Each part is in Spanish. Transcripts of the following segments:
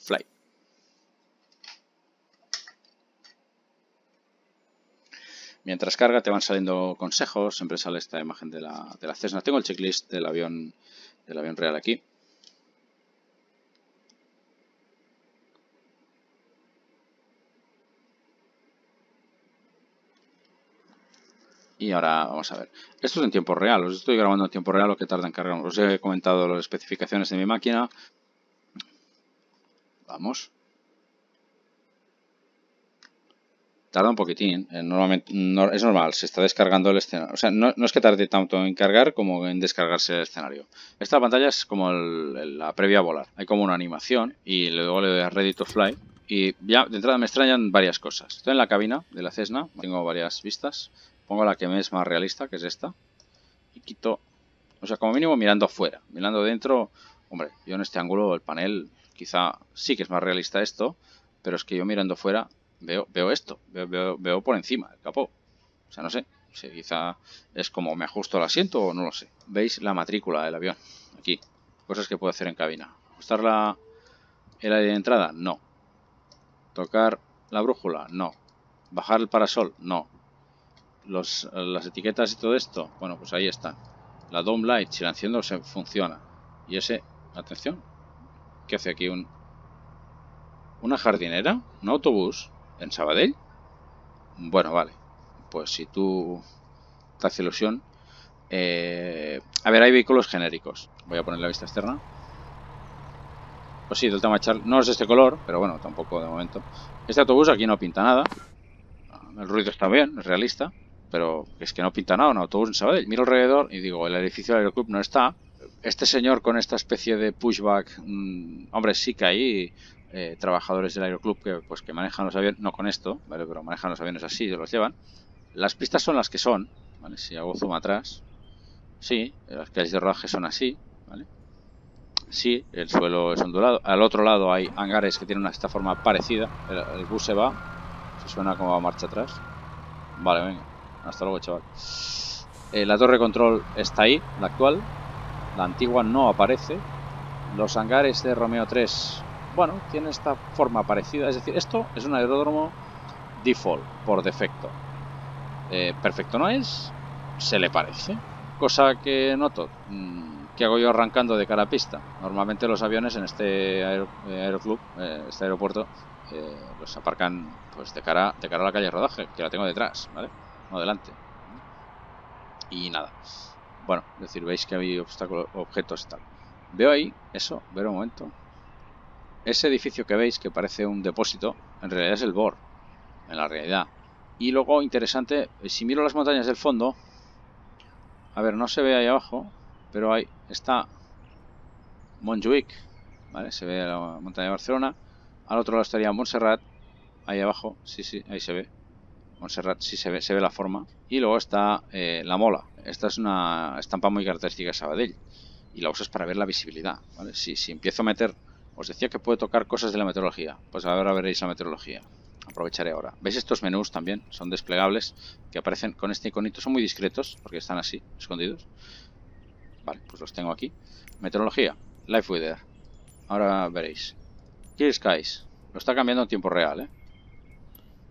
Fly. Mientras carga te van saliendo consejos, siempre sale esta imagen de la, de la Cessna. Tengo el checklist del avión, del avión real aquí. Y ahora vamos a ver. Esto es en tiempo real, os estoy grabando en tiempo real lo que tarda en cargar. Os he comentado las especificaciones de mi máquina. Vamos. Tarda un poquitín, eh, normalmente, es normal, se está descargando el escenario. O sea, no, es que tarde tanto en cargar como en descargarse el escenario. Esta pantalla es como la previa a volar. Hay como una animación y luego le doy a Ready to Fly. Y ya de entrada me extrañan varias cosas. Estoy en la cabina de la Cessna, tengo varias vistas. Pongo la que me es más realista, que es esta. Y quito, o sea, como mínimo mirando afuera. Mirando dentro, hombre, yo en este ángulo el panel quizá sí que es más realista esto, pero es que yo mirando fuera veo, veo esto, veo, veo, por encima el capó. O sea, no sé, si quizá es como me ajusto el asiento o no lo sé. ¿Veis la matrícula del avión? Aquí, cosas que puedo hacer en cabina. ¿Ajustar la, el aire de entrada? No. ¿Tocar la brújula? No. ¿Bajar el parasol? No las etiquetas y todo esto, bueno, pues ahí están. La Dome Light, si la enciendo, se funciona. Y ese, atención, ¿qué hace aquí? Un, ¿Una jardinera? ¿Un autobús? ¿En Sabadell? Bueno, vale. Pues si tú te hace ilusión. Eh, a ver, hay vehículos genéricos. Voy a poner la vista externa. Pues sí, Delta Machar no es de este color, pero bueno, tampoco de momento. Este autobús aquí no pinta nada. El ruido está bien, es realista pero es que no pinta nada, un autobús en Sabadell. Miro alrededor y digo, el edificio del aeroclub no está. Este señor con esta especie de pushback, mm, hombre, sí que hay eh, trabajadores del aeroclub que, pues, que manejan los aviones, no con esto, ¿vale? pero manejan los aviones así, los llevan. Las pistas son las que son, ¿vale? Si hago zoom atrás, sí, las calles de rodaje son así, ¿vale? Sí, el suelo es ondulado. Al otro lado hay hangares que tienen esta forma parecida. El, el bus se va, se suena como va marcha atrás. Vale, venga. Hasta luego, chaval. Eh, la torre control está ahí, la actual. La antigua no aparece. Los hangares de Romeo 3, bueno, tienen esta forma parecida. Es decir, esto es un aeródromo default, por defecto. Eh, perfecto no es, se le parece. Cosa que noto, mm, que hago yo arrancando de cara a pista. Normalmente los aviones en este aeroclub, eh, este aeropuerto, los aparcan pues de cara, de cara a la calle rodaje, que la tengo detrás, ¿vale? adelante. Y nada. Bueno, es decir, veis que hay obstáculos, objetos y tal. Veo ahí, eso, ver un momento. Ese edificio que veis que parece un depósito, en realidad es el BOR, en la realidad. Y luego, interesante, si miro las montañas del fondo, a ver, no se ve ahí abajo, pero ahí está Montjuic, ¿vale? Se ve la montaña de Barcelona. Al otro lado estaría Montserrat, ahí abajo, sí, sí, ahí se ve. Montserrat sí se ve, se ve la forma. Y luego está eh, la mola. Esta es una estampa muy característica de Sabadell. Y la usas para ver la visibilidad. Si, si empiezo a meter... Os decía que puede tocar cosas de la meteorología. Pues ahora veréis la meteorología. Aprovecharé ahora. ¿Veis estos menús también? Son desplegables que aparecen con este iconito. Son muy discretos porque están así, escondidos. Vale, pues los tengo aquí. Meteorología. Life Weather. Ahora veréis. Clear Skies. Lo está cambiando en tiempo real, ¿eh?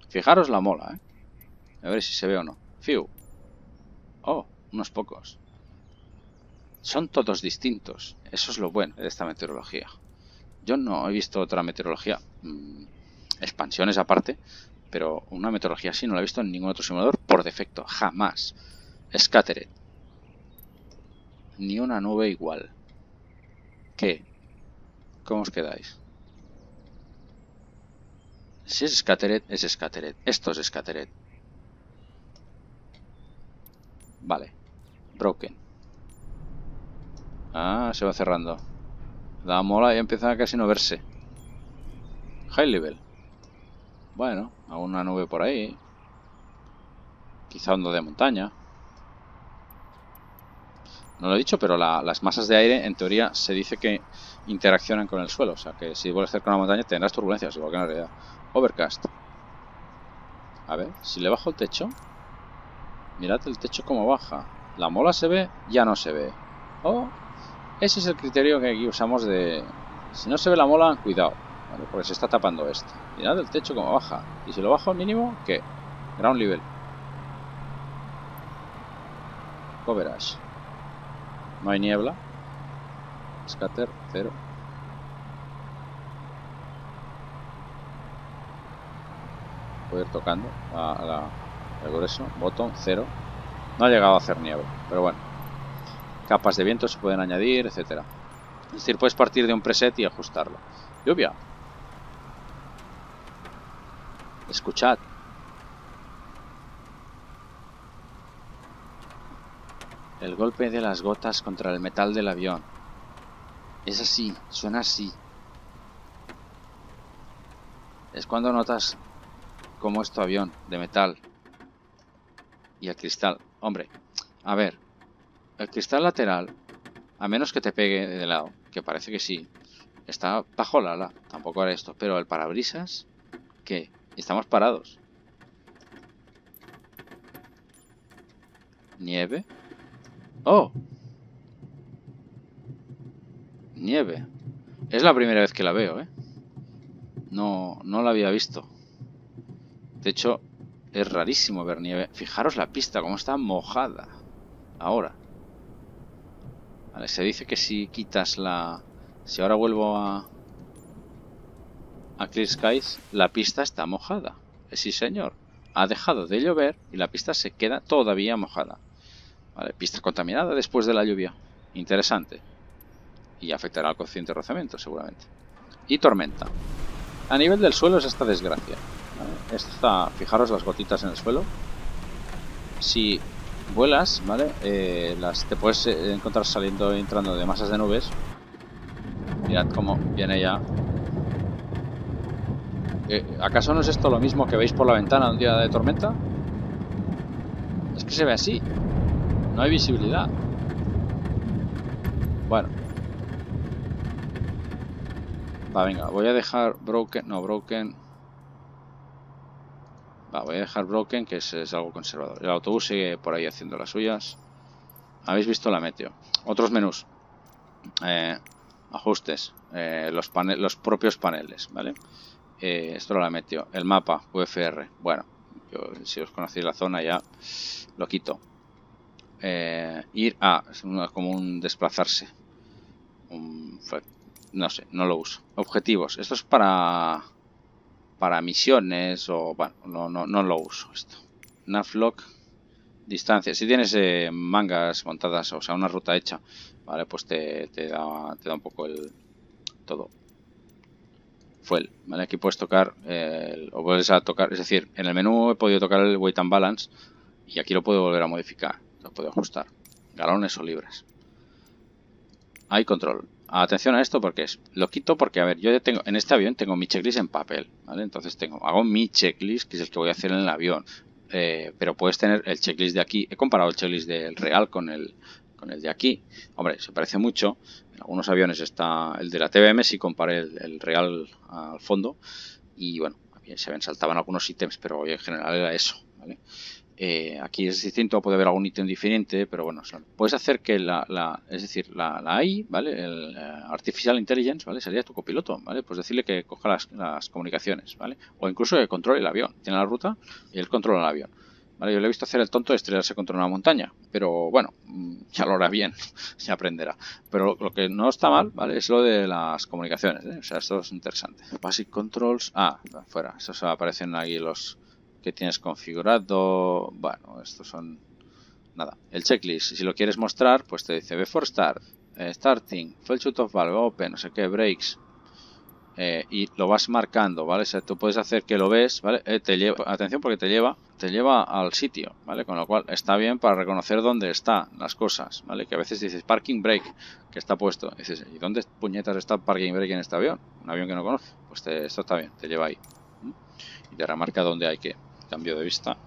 Fijaros la mola, ¿eh? A ver si se ve o no. Fiu. Oh, unos pocos. Son todos distintos. Eso es lo bueno de esta meteorología. Yo no he visto otra meteorología. Mm, expansiones aparte. Pero una meteorología así no la he visto en ningún otro simulador por defecto. Jamás. Scattered. Ni una nube igual. ¿Qué? ¿Cómo os quedáis? Si es Scattered, es Scattered. Esto es Scattered. Vale. Broken. Ah, se va cerrando. La mola ya empieza a casi no verse. High level. Bueno, a una nube por ahí. Quizá onda de montaña. No lo he dicho, pero las masas de aire, en teoría, se dice que interaccionan con el suelo. O sea, que si vuelves cerca de una montaña tendrás turbulencias, igual que en la realidad. Overcast. A ver, si le bajo el techo, Mirad el techo como baja. La mola se ve, ya no se ve. Oh, ese es el criterio que aquí usamos de... Si no se ve la mola, cuidado. Porque se está tapando este. Mirad el techo como baja. Y si lo bajo mínimo, ¿qué? Ground level. Coverage. No hay niebla. Scatter, cero. Puedo ir tocando a, la, el grueso. Botón, cero. No ha llegado a hacer niebla, pero bueno. Capas de viento se pueden añadir, etcétera. Es decir, puedes partir de un preset y ajustarlo. Lluvia. Escuchad. El golpe de las gotas contra el metal del avión. Es así, suena así. Es cuando notas cómo es tu avión de metal y el cristal. Hombre, a ver, el cristal lateral, a menos que te pegue de lado, que parece que sí, está bajo la ala, tampoco haré esto, pero el parabrisas, ¿qué? Estamos parados. Nieve. ¡Oh! Nieve. Es la primera vez que la veo, ¿eh? No, no la había visto. De hecho, es rarísimo ver nieve. Fijaros la pista, cómo está mojada. Ahora. Vale, se dice que si quitas la... Si ahora vuelvo a... A Clear Skies, la pista está mojada. Sí, señor. Ha dejado de llover y la pista se queda todavía mojada. Vale, pista contaminada después de la lluvia. Interesante. Y afectará al cociente de rozamiento, seguramente. Y tormenta. A nivel del suelo es esta desgracia. Está, fijaros las gotitas en el suelo. Si vuelas, ¿vale? Eh, las te puedes eh, encontrar saliendo y entrando de masas de nubes. Mirad cómo viene ya. Eh, ¿Acaso no es esto lo mismo que veis por la ventana un día de tormenta? Es que se ve así. No hay visibilidad. Bueno. Va, venga, voy a dejar broken, no, broken. Voy a dejar broken, que es, algo conservador. El autobús sigue por ahí haciendo las suyas. Habéis visto la meteo. Otros menús. Eh, ajustes. Eh, los, los propios paneles, ¿vale? Eh, esto lo la meteo. El mapa, UFR. Bueno, yo, si os conocéis la zona ya lo quito. ir a, es como un desplazarse. no sé, no lo uso. Objetivos. Esto es para para misiones o bueno, no, no, no lo uso esto. Navlock, distancia. Si tienes eh, mangas montadas, o sea, una ruta hecha, vale, pues te, te, da, te da un poco el todo. Fuel, vale, aquí puedes tocar o puedes a tocar, es decir, en el menú he podido tocar el weight and balance y aquí lo puedo volver a modificar, lo puedo ajustar, galones o libras. Hay control, Atención a esto porque es, lo quito porque, a ver, yo ya tengo, en este avión tengo mi checklist en papel, ¿vale? Entonces tengo, hago mi checklist, que es el que voy a hacer en el avión, eh, pero puedes tener el checklist de aquí, he comparado el checklist del real con el, con el de aquí, hombre, se parece mucho, en algunos aviones está el de la TBM, si comparé el, real al fondo, y bueno, se ven, saltaban algunos ítems, pero en general era eso, ¿vale? Eh, aquí es distinto, puede haber algún ítem diferente, pero bueno, puedes hacer que la, es decir, la, AI, ¿vale? El eh, Artificial Intelligence, ¿vale? Sería tu copiloto, ¿vale? Pues decirle que coja las, comunicaciones, ¿vale? O incluso que controle el avión. Tiene la ruta y él controla el avión. ¿Vale? Yo le he visto hacer el tonto de estrellarse contra una montaña, pero bueno, mm, ya lo hará bien, ya aprenderá. Pero lo, que no está mal, ¿vale? Es lo de las comunicaciones, ¿eh? O sea, esto es interesante. Basic Controls, ah, fuera, esos aparecen aquí los que tienes configurado. Bueno, estos son nada. El checklist, si lo quieres mostrar, pues te dice before start, eh, starting, full shoot of valve, open, no sé qué, breaks. Eh, y lo vas marcando, ¿vale? O sea, tú puedes hacer que lo ves, ¿vale? Eh, te lleva, atención porque te lleva, te lleva al sitio, ¿vale? Con lo cual está bien para reconocer dónde están las cosas, ¿vale? Que a veces dices parking brake, que está puesto. Y dices, ¿y dónde puñetas está parking brake en este avión? Un avión que no conozco. Pues esto está bien, te lleva ahí. Y te remarca dónde hay que cambio de vista.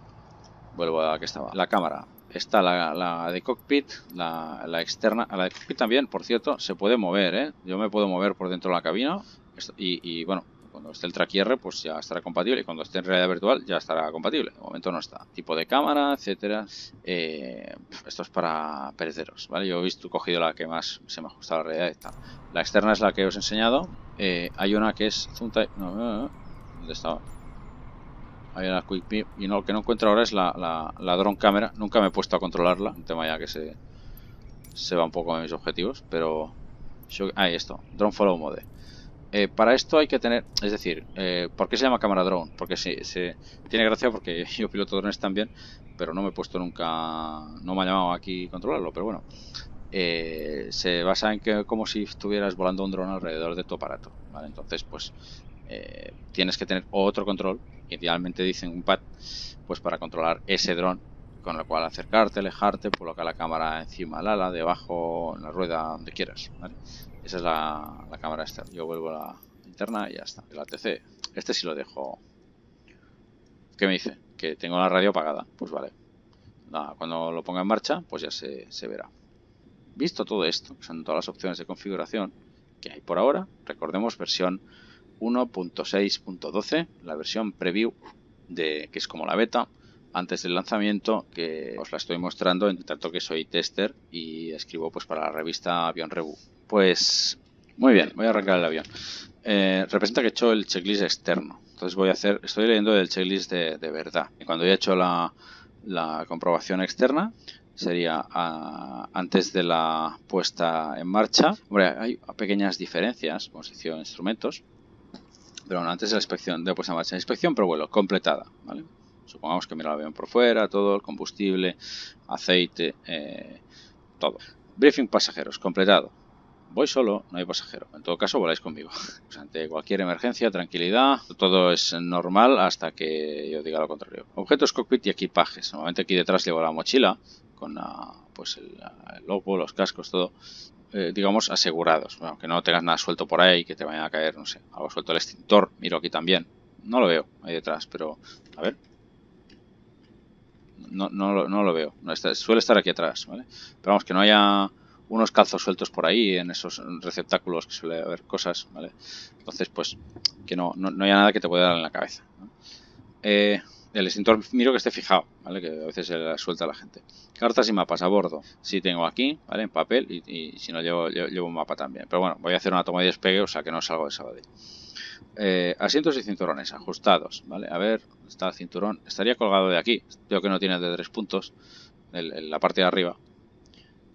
Vuelvo a la que estaba. La cámara. Está la, de cockpit, la, externa. La de cockpit también, por cierto, se puede mover, ¿eh? Yo me puedo mover por dentro de la cabina. y, bueno, Cuando esté el track pues ya estará compatible y cuando esté en realidad virtual ya estará compatible. De momento no está. Tipo de cámara, etcétera. Eh, esto es para perederos, ¿vale? Yo he visto, cogido la que más se me ajusta a la realidad. Está. La externa es la que os he enseñado. Eh, hay una que es. No, no, no. ¿Dónde estaba? Hay una Quick. Y no, lo que no encuentro ahora es la, la, la drone cámara. Nunca me he puesto a controlarla. Un tema ya que se, se va un poco a mis objetivos. Pero. Ahí esto. Drone Follow Mode. Eh, para esto hay que tener, es decir, eh, ¿por qué se llama cámara drone? Porque se, se, tiene gracia porque yo piloto drones también, pero no me he puesto nunca, no me ha llamado aquí controlarlo, pero bueno, eh, se basa en que como si estuvieras volando un dron alrededor de tu aparato, ¿vale? Entonces, pues eh, tienes que tener otro control, idealmente dicen un pad, pues para controlar ese dron, con el cual acercarte, alejarte, colocar la cámara encima del ala, debajo, en la rueda, donde quieras, ¿vale? Esa es la, cámara externa. Yo vuelvo a la interna y ya está. El ATC. Este sí lo dejo. ¿Qué me dice? Que tengo la radio apagada. Pues vale. cuando lo ponga en marcha, pues ya se, se verá. Visto todo esto, que son todas las opciones de configuración que hay por ahora, recordemos versión 1.6.12, la versión preview de que es como la beta antes del lanzamiento que os la estoy mostrando en tanto que soy tester y escribo pues para la revista Avion Review. Pues muy bien, voy a arrancar el avión. Eh, representa que he hecho el checklist externo. Entonces voy a hacer, estoy leyendo el checklist de, verdad. Y cuando he hecho la, comprobación externa, sería ah, antes de la puesta en marcha. Hay pequeñas diferencias, posición instrumentos, pero antes de la inspección de puesta en marcha. Inspección por vuelo, completada, ¿vale? Supongamos que mira el avión por fuera, todo, el combustible, aceite, eh, todo. Briefing pasajeros, completado. Voy solo, no hay pasajero. En todo caso, voláis conmigo. Pues ante cualquier emergencia, tranquilidad, todo es normal hasta que yo diga lo contrario. Objetos, cockpit y equipajes. Normalmente aquí detrás llevo la mochila con pues el, logo, los cascos, todo. Eh, digamos, asegurados. Bueno, que no tengas nada suelto por ahí, que te vayan a caer, no sé, algo suelto el extintor. Miro aquí también. No lo veo ahí detrás, pero a ver. No, no, no lo veo. suele estar aquí atrás, ¿vale? Pero vamos, que no haya unos calzos sueltos por ahí en esos receptáculos que suele haber cosas, ¿vale? Entonces, pues, que no, no, haya nada que te pueda dar en la cabeza. Eh, el extintor miro que esté fijado, ¿vale? Que a veces se la suelta a la gente. Cartas y mapas a bordo. Sí tengo aquí, ¿vale? En papel y, si no llevo, llevo, un mapa también. Pero bueno, voy a hacer una toma de despegue, o sea que no salgo de sábado. Eh, asientos y cinturones ajustados, ¿vale? A ver, está el cinturón. Estaría colgado de aquí. Veo que no tiene de tres puntos en la parte de arriba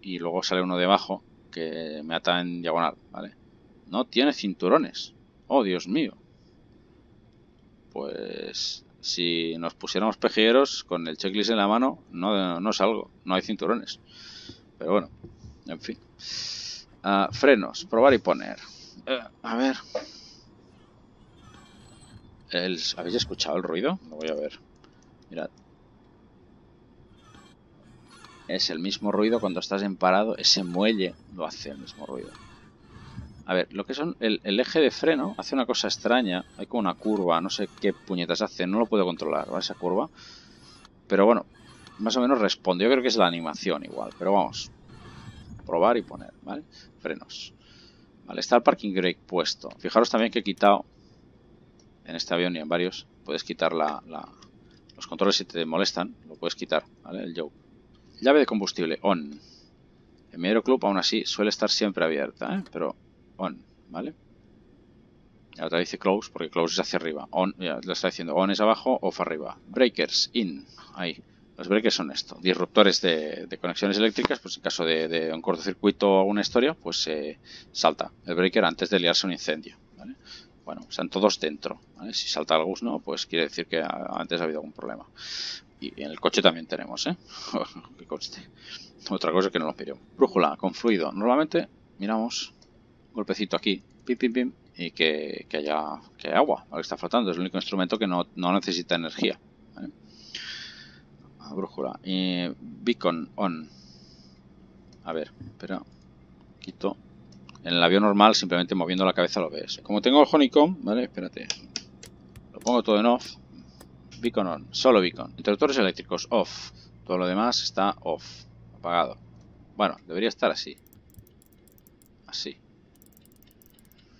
y luego sale uno debajo que me ata en diagonal, ¿vale? No tiene cinturones. Oh, Dios mío. Pues si nos pusiéramos pejilleros con el checklist en la mano, no, no salgo, no hay cinturones. Pero bueno, en fin. Ah, frenos, probar y poner. Eh, a ver. ¿Habéis escuchado el ruido? Lo voy a ver. Mirad. Es el mismo ruido cuando estás en parado, ese muelle lo hace el mismo ruido. A ver, lo que son el, eje de freno hace una cosa extraña. Hay como una curva, no sé qué puñetas hace, no lo puedo controlar, ¿vale? Esa curva. Pero bueno, más o menos responde. Yo creo que es la animación igual, pero vamos. Probar y poner, ¿vale? Frenos. Vale, está el parking brake puesto. Fijaros también que he quitado en este avión y en varios. Puedes quitar la, los controles si te molestan, lo puedes quitar, ¿vale? El. Llave de combustible, on. El mi Club aún así suele estar siempre abierta, ¿eh? pero on, ¿vale? Y otra dice close porque close es hacia arriba. On, ya lo está diciendo, on es abajo, off arriba. Breakers, in, ahí. Los breakers son esto, disruptores de, conexiones eléctricas, pues en caso de, un cortocircuito o alguna historia, pues se salta el breaker antes de liarse un incendio. Bueno, están todos dentro. Si salta alguno, pues quiere decir que antes ha habido algún problema. Y en el coche también tenemos, ¿eh? que conste. Otra cosa que no lo miremos. Brújula con fluido. Normalmente miramos golpecito aquí, pim, pim, pim, y que, haya, que agua, que está flotando. Es el único instrumento que no, necesita energía. brújula. Y beacon on. A ver, espera. Quito. En el avión normal, simplemente moviendo la cabeza lo ves. Como tengo el honeycomb, ¿vale? Espérate. Lo pongo todo en off Beacon on, solo beacon. Interruptores eléctricos off. Todo lo demás está off, apagado. Bueno, debería estar así. Así.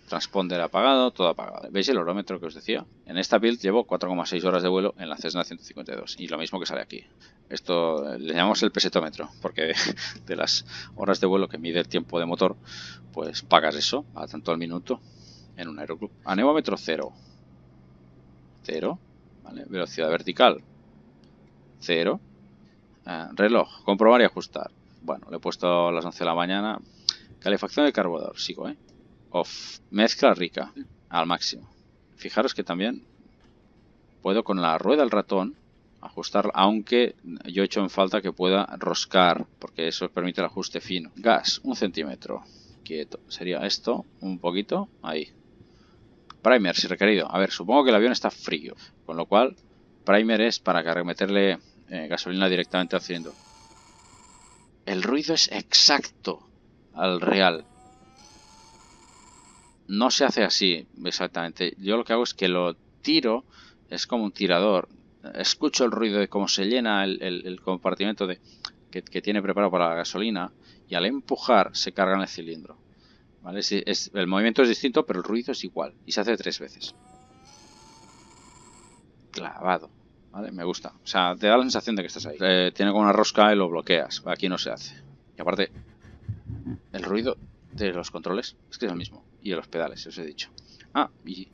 Transponder apagado, todo apagado. ¿Veis el horómetro que os decía? En esta build llevo 4,6 horas de vuelo en la Cessna 152 y lo mismo que sale aquí. Esto eh, le llamamos el pesetómetro, porque de las horas de vuelo que mide el tiempo de motor, pues pagas eso a tanto al minuto en un aeroclub. Anemómetro 0. 0. Velocidad vertical. 0. Ah, reloj. Comprobar y ajustar. Bueno, le he puesto las 11 de la mañana. Calefacción de carburador. Sigo, ¿eh? Mezcla rica. Al máximo. Fijaros que también puedo con la rueda del ratón ajustar, aunque yo he hecho en falta que pueda roscar, porque eso permite el ajuste fino. Gas, un centímetro. Quieto. Sería esto, un poquito, ahí. Primer, si requerido. A ver, supongo que el avión está frío, con lo cual primer es para meterle eh, gasolina directamente al cilindro. El ruido es exacto al real no se hace así exactamente. Yo lo que hago es que lo tiro, es como un tirador. Escucho el ruido de cómo se llena el, compartimento que, tiene preparado para la gasolina y al empujar se carga en el cilindro. ¿Vale? El movimiento es distinto, pero el ruido es igual y se hace tres veces. Clavado. ¿Vale? Me gusta. O sea, te da la sensación de que estás ahí. Eh, tiene como una rosca y lo bloqueas. Aquí no se hace. Y aparte, el ruido de los controles es que es el mismo y los pedales, os he dicho. Ah, y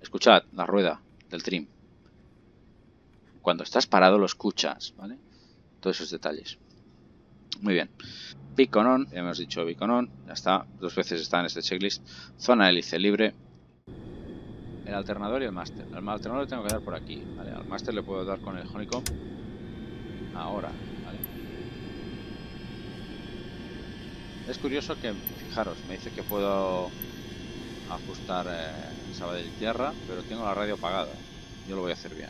escuchad la rueda del trim. Cuando estás parado lo escuchas, ¿vale? Todos esos detalles. Muy bien. Beacon on, ya hemos dicho beacon on, ya está, dos veces está en este checklist. Zona hélice libre. El alternador y el máster. Al alternador le tengo que dar por aquí, ¿vale? Al máster le puedo dar con el honeycomb. Ahora, Es curioso que, me dice que puedo ajustar eh, de Tierra, pero tengo la radio apagada. Yo lo voy a hacer bien.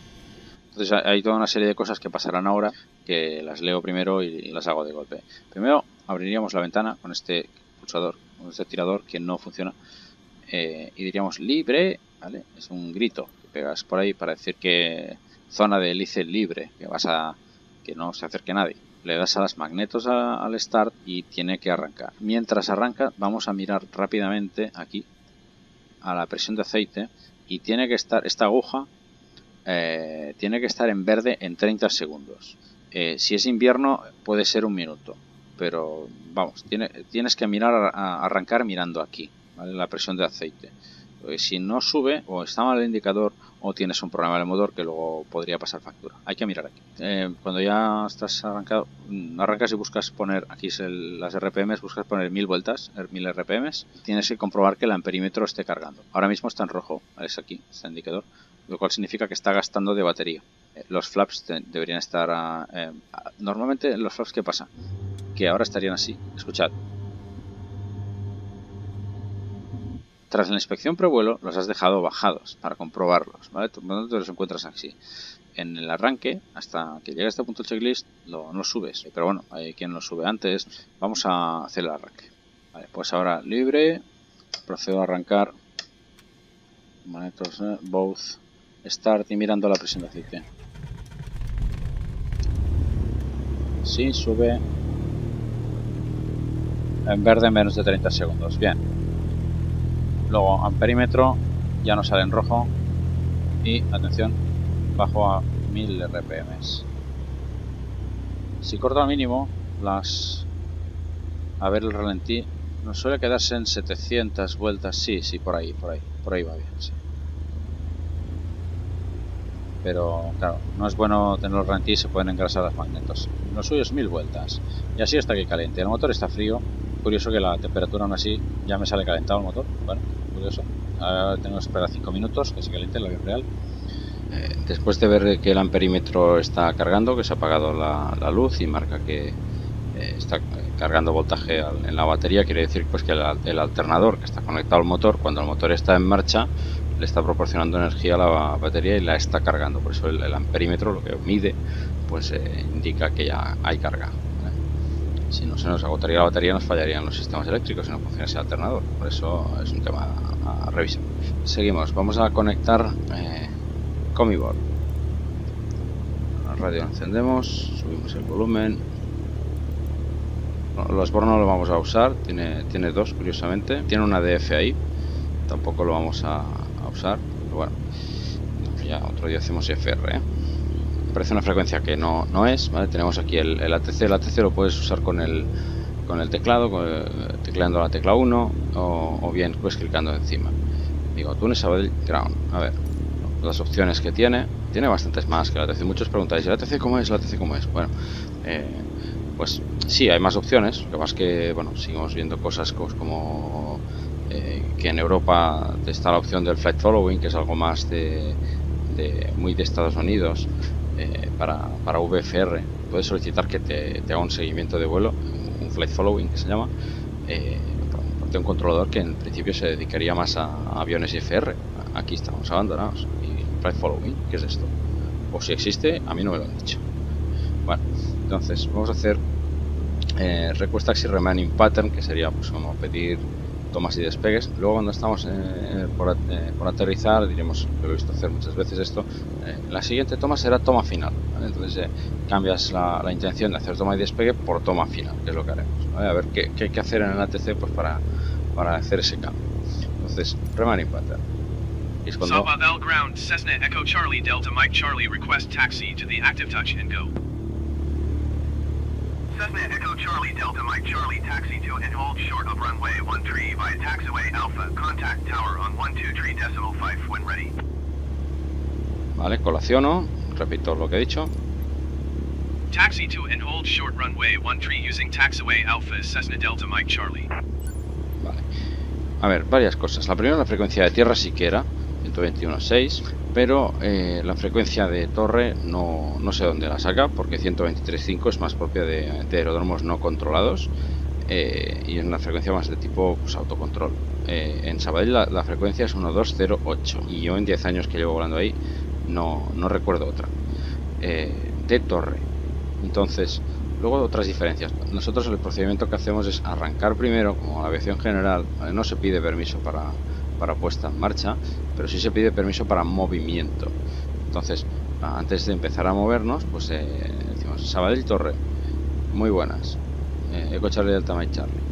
Entonces hay toda una serie de cosas que pasarán ahora que las leo primero y las hago de golpe. Primero abriríamos la ventana con este pulsador, con este tirador que no funciona eh, y diríamos libre, ¿vale? Es un grito que pegas por ahí para decir que zona de hélice libre, que vas a que no se acerque nadie le das a las magnetos al start y tiene que arrancar. Mientras arranca vamos a mirar rápidamente aquí a la presión de aceite y tiene que estar esta aguja eh, tiene que estar en verde en 30 segundos. Eh, si es invierno puede ser un minuto, pero vamos, tiene, tienes que mirar a, arrancar mirando aquí, la presión de aceite. Si no sube o está mal el indicador o tienes un problema del motor que luego podría pasar factura. Hay que mirar aquí. Eh, cuando ya estás arrancado, mm, arrancas y buscas poner, aquí las RPMs, buscas poner mil vueltas, 1000 er, RPMs, tienes que comprobar que el amperímetro esté cargando. Ahora mismo está en rojo, es aquí, está indicador, lo cual significa que está gastando de batería. Eh, los flaps deberían estar... Eh, normalmente los flaps, ¿qué pasa? Que ahora estarían así. Escuchad. Tras la inspección prevuelo los has dejado bajados para comprobarlos, ¿vale? Tú los encuentras así. En el arranque, hasta que llegue a este punto el checklist, lo, no subes. Pero bueno, hay quien lo sube antes. Vamos a hacer el arranque. Pues ahora libre. Procedo a arrancar. Manetos, eh, both. Start y mirando la aceite. Sí, sube. En verde en menos de 30 segundos. Bien. Luego amperímetro ya no sale en rojo y atención bajo a 1000 RPM. Si corto al mínimo las a ver el ralentí nos suele quedarse en 700 vueltas, sí, sí, por ahí, por ahí, por ahí va bien, sí. Pero claro, no es bueno tener los ralentí, se pueden engrasar las magnetos. Lo suyo es 1000 vueltas y así hasta que caliente. El motor está frío, curioso que la temperatura aún así ya me sale calentado el motor, bueno, curioso. Ahora tengo que esperar 5 minutos que se caliente la vida real. Eh, después de ver que el amperímetro está cargando, que se ha apagado la, luz y marca que eh, está cargando voltaje en la batería, quiere decir pues que el, alternador que está conectado al motor, cuando el motor está en marcha, le está proporcionando energía a la batería y la está cargando. Por eso el, amperímetro, lo que mide, pues eh, indica que ya hay carga. Si no se nos agotaría la batería, nos fallarían los sistemas eléctricos si no funcionase el alternador. Por eso es un tema a, revisar. Seguimos, vamos a conectar eh, radio encendemos, subimos el volumen. los board no lo vamos a usar, tiene, tiene dos curiosamente. Tiene una DF ahí, tampoco lo vamos a, usar. Pero bueno, ya otro día hacemos FR. ¿eh? Parece una frecuencia que no, no es. ¿vale? Tenemos aquí el, ATC. El ATC lo puedes usar con el, con el teclado, tecleando la tecla 1 o, bien pues clicando encima. Digo, Tunes Sabadell Ground. A ver, las opciones que tiene. Tiene bastantes más que el ATC. Muchos preguntáis, ¿el ATC cómo es? ¿El ATC cómo es? Bueno, eh, pues sí, hay más opciones. Lo que es que, bueno, seguimos viendo cosas como eh, que en Europa está la opción del flight following, que es algo más de, muy de Estados Unidos eh, para, para, VFR. Puedes solicitar que te, haga un seguimiento de vuelo, un flight following que se llama, eh, un controlador que en principio se dedicaría más a, aviones IFR. Aquí estamos abandonados. Y flight following, ¿qué es esto? O si existe, a mí no me lo han dicho. Bueno, entonces vamos a hacer eh, request taxi remaining pattern, que sería pues como pedir tomas y despegues. Luego cuando estamos eh, por, eh, por, aterrizar, diremos, lo he visto hacer muchas veces esto, eh, la siguiente toma será toma final. Entonces cambias la, la, intención de hacer toma y despegue por toma final, que es lo que haremos. A ver qué, qué, hay que hacer en el ATC pues, para, para hacer ese cambio. Entonces, remaining pattern. Y ground, Cessna Echo Charlie Delta Mike Charlie request taxi to the active touch and go. Cessna Echo Charlie Delta Mike Charlie taxi to and hold short of runway 13 via taxiway Alpha. Contact tower on 123 decimal 5 when ready. Vale, colaciono, repito lo que he dicho. Taxi to and hold short runway 13 using taxiway Alpha Cessna Delta Mike Charlie. Vale. A ver, varias cosas. La primera, la frecuencia de tierra siquiera, 121.6 pero eh, la frecuencia de torre no, no, sé dónde la saca porque 123.5 es más propia de, aeródromos no controlados eh, y es una frecuencia más de tipo pues, autocontrol. Eh, en Sabadell la, frecuencia es 1208 y yo en 10 años que llevo volando ahí no, no recuerdo otra. de torre. Entonces, luego otras diferencias. Nosotros el procedimiento que hacemos es arrancar primero, como la aviación general, no se pide permiso para, para puesta en marcha, pero sí se pide permiso para movimiento. Entonces, antes de empezar a movernos, pues eh, decimos Sabadell Torre, muy buenas, eh, Eco Charlie Delta Mike Charlie.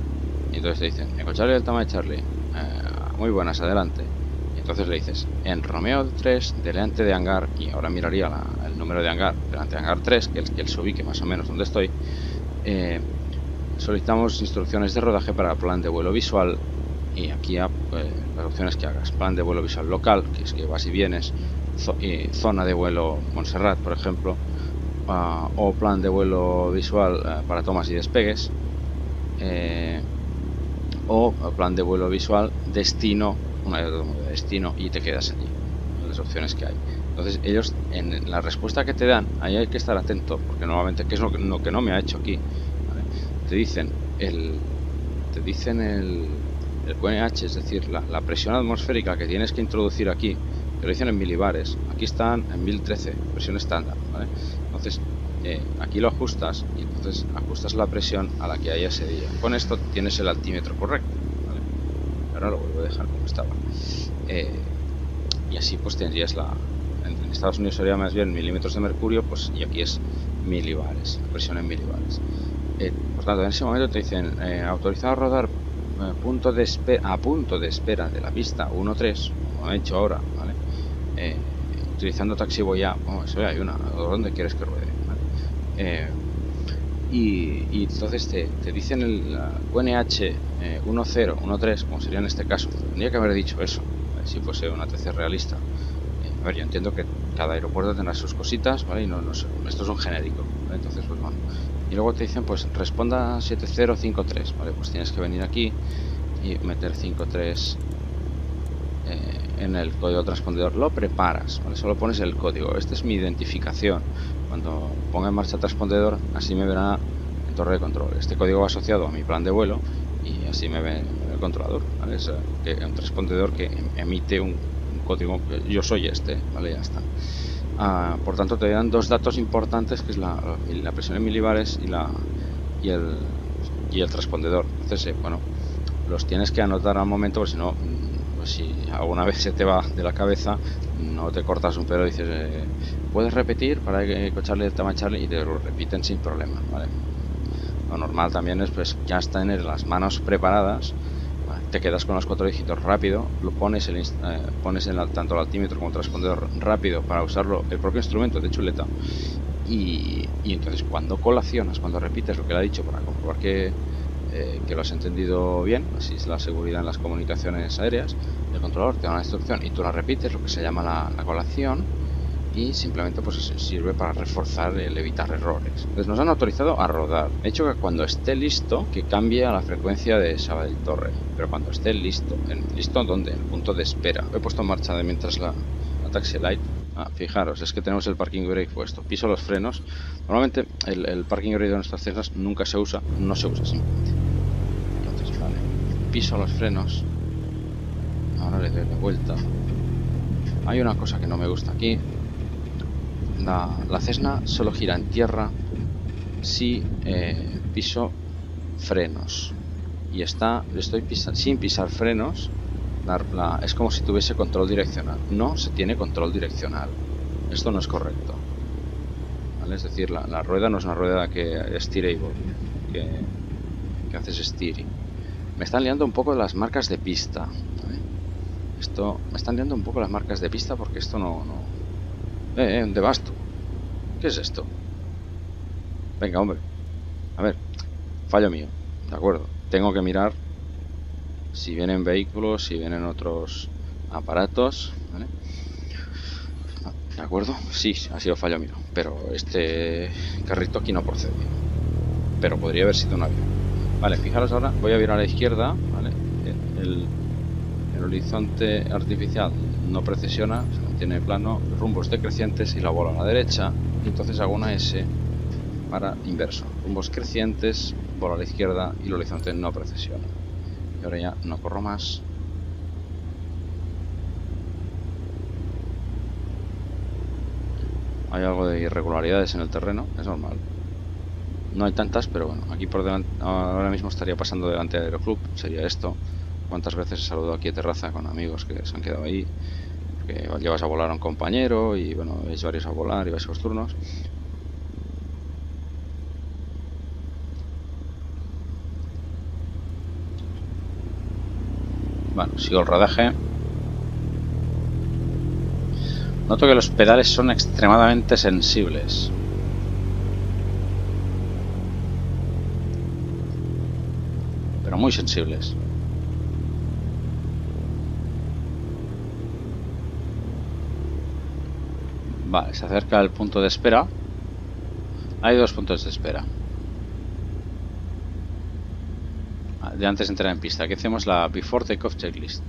Y entonces te dicen, Eco Charlie Delta Mike Charlie, eh, muy buenas, adelante. Y entonces le dices, en Romeo 3, delante de hangar, y ahora miraría el número de hangar, delante de hangar 3, que es que él se ubique más o menos donde estoy, eh, solicitamos instrucciones de rodaje para plan de vuelo visual y aquí eh, las opciones que hagas. Plan de vuelo visual local que es que vas y vienes zona de vuelo Montserrat por ejemplo ah, o plan de vuelo visual eh, para tomas y despegues eh, o plan de vuelo visual destino una de destino y te quedas allí. Las opciones que hay. Entonces ellos en la respuesta que te dan ahí hay que estar atento porque normalmente que es lo que no me ha hecho aquí te dicen el te dicen el el QNH, es decir, la, presión atmosférica que tienes que introducir aquí, te lo dicen en milibares, aquí están en 1013, presión estándar, ¿vale? Entonces, eh, aquí lo ajustas y entonces ajustas la presión a la que haya ese día. Con esto tienes el altímetro correcto, ¿vale? Ahora lo vuelvo a dejar como estaba. Eh, y así pues tendrías la... En, Estados Unidos sería más bien milímetros de mercurio, pues y aquí es milibares, presión en milibares. Eh, por tanto, en ese momento te dicen autorizado a rodar eh, punto de a punto de espera de la pista 1.3, como he hecho ahora, ¿vale? Eh, utilizando taxiway ya, oh, eso hay una, ¿dónde quieres que ruede? Eh, y, entonces te, te, dicen el QNH 1.0, 1.3, como sería en este caso, tendría que haber dicho eso, si fuese una TC realista. a ver, yo entiendo que cada aeropuerto tendrá sus cositas, ¿vale? Y no, no sé, esto es un genérico, entonces pues bueno y luego te dicen pues responda 7053 vale pues tienes que venir aquí y meter 53 eh, en el código transpondedor lo preparas ¿vale? solo pones el código. Esta es mi identificación. Cuando ponga en marcha transpondedor así me verá en torre de control. Este código va asociado a mi plan de vuelo y así me ve el controlador ¿vale? es eh, un transpondedor que emite un, un código yo soy este vale ya está Ah, por tanto, te dan dos datos importantes, que es la, presión en milibares y, la, el, transpondedor. Entonces, eh, bueno, los tienes que anotar al momento, porque si no, pues alguna vez se te va de la cabeza, no te cortas un pelo y dices, eh, puedes repetir para que cocharle el tema Charlie y te lo repiten sin problema. Lo normal también es pues ya en las manos preparadas te quedas con los cuatro dígitos rápido, lo pones, el, eh, pones en tanto el altímetro como el transpondedor rápido para usarlo el propio instrumento de chuleta y, entonces cuando colacionas, cuando repites lo que le ha dicho para comprobar que, eh, que lo has entendido bien, así es la seguridad en las comunicaciones aéreas, el controlador te da una instrucción y tú la repites, lo que se llama la, colación, y simplemente pues sirve para reforzar el evitar errores. Entonces nos han autorizado a rodar. He hecho que cuando esté listo, que cambie a la frecuencia de Sabadell Torre. Pero cuando esté listo, ¿en listo dónde? En el punto de espera. he puesto en marcha de mientras la, taxi light Ah, fijaros, es que tenemos el parking brake puesto. Piso los frenos. Normalmente el, parking brake de nuestras cenas nunca se usa, no se usa simplemente. Entonces, vale. Piso los frenos. Ahora le doy la vuelta. Hay una cosa que no me gusta aquí. La, Cessna solo gira en tierra si eh, piso frenos. Y está, estoy sin pisar frenos, es como si tuviese control direccional. No se tiene control direccional. Esto no es correcto. Es decir, la, rueda no es una rueda que es tirable, que, que haces steering. Me están liando un poco las marcas de pista. Esto me están liando un poco las marcas de pista porque esto no... Eh, eh, debasto. ¿Qué es esto? Venga, hombre. A ver, fallo mío. De acuerdo. Tengo que mirar si vienen vehículos, si vienen otros aparatos, ¿De acuerdo? Sí, ha sido fallo mío, pero este carrito aquí no procede. Pero podría haber sido un avión. Vale, fijaros ahora, voy a virar a la izquierda, ¿vale? El, horizonte artificial no precesiona, se mantiene plano, rumbos decrecientes y la bola a la derecha, y entonces hago una S para inverso. Rumbos crecientes, bola a la izquierda y el horizonte no precesiona ahora ya no corro más. Hay algo de irregularidades en el terreno, es normal. No hay tantas, pero bueno, aquí por delante, ahora mismo estaría pasando delante del aeroclub, sería esto. ¿Cuántas veces he saludado aquí a terraza con amigos que se han quedado ahí? Que llevas a volar a un compañero y bueno, veis varios a volar y vais a los turnos. Bueno, sigo el rodaje. Noto que los pedales son extremadamente sensibles. Pero muy sensibles. Vale, se acerca el punto de espera. Hay dos puntos de espera. de antes de entrar en pista. Aquí hacemos la Before Takeoff Checklist.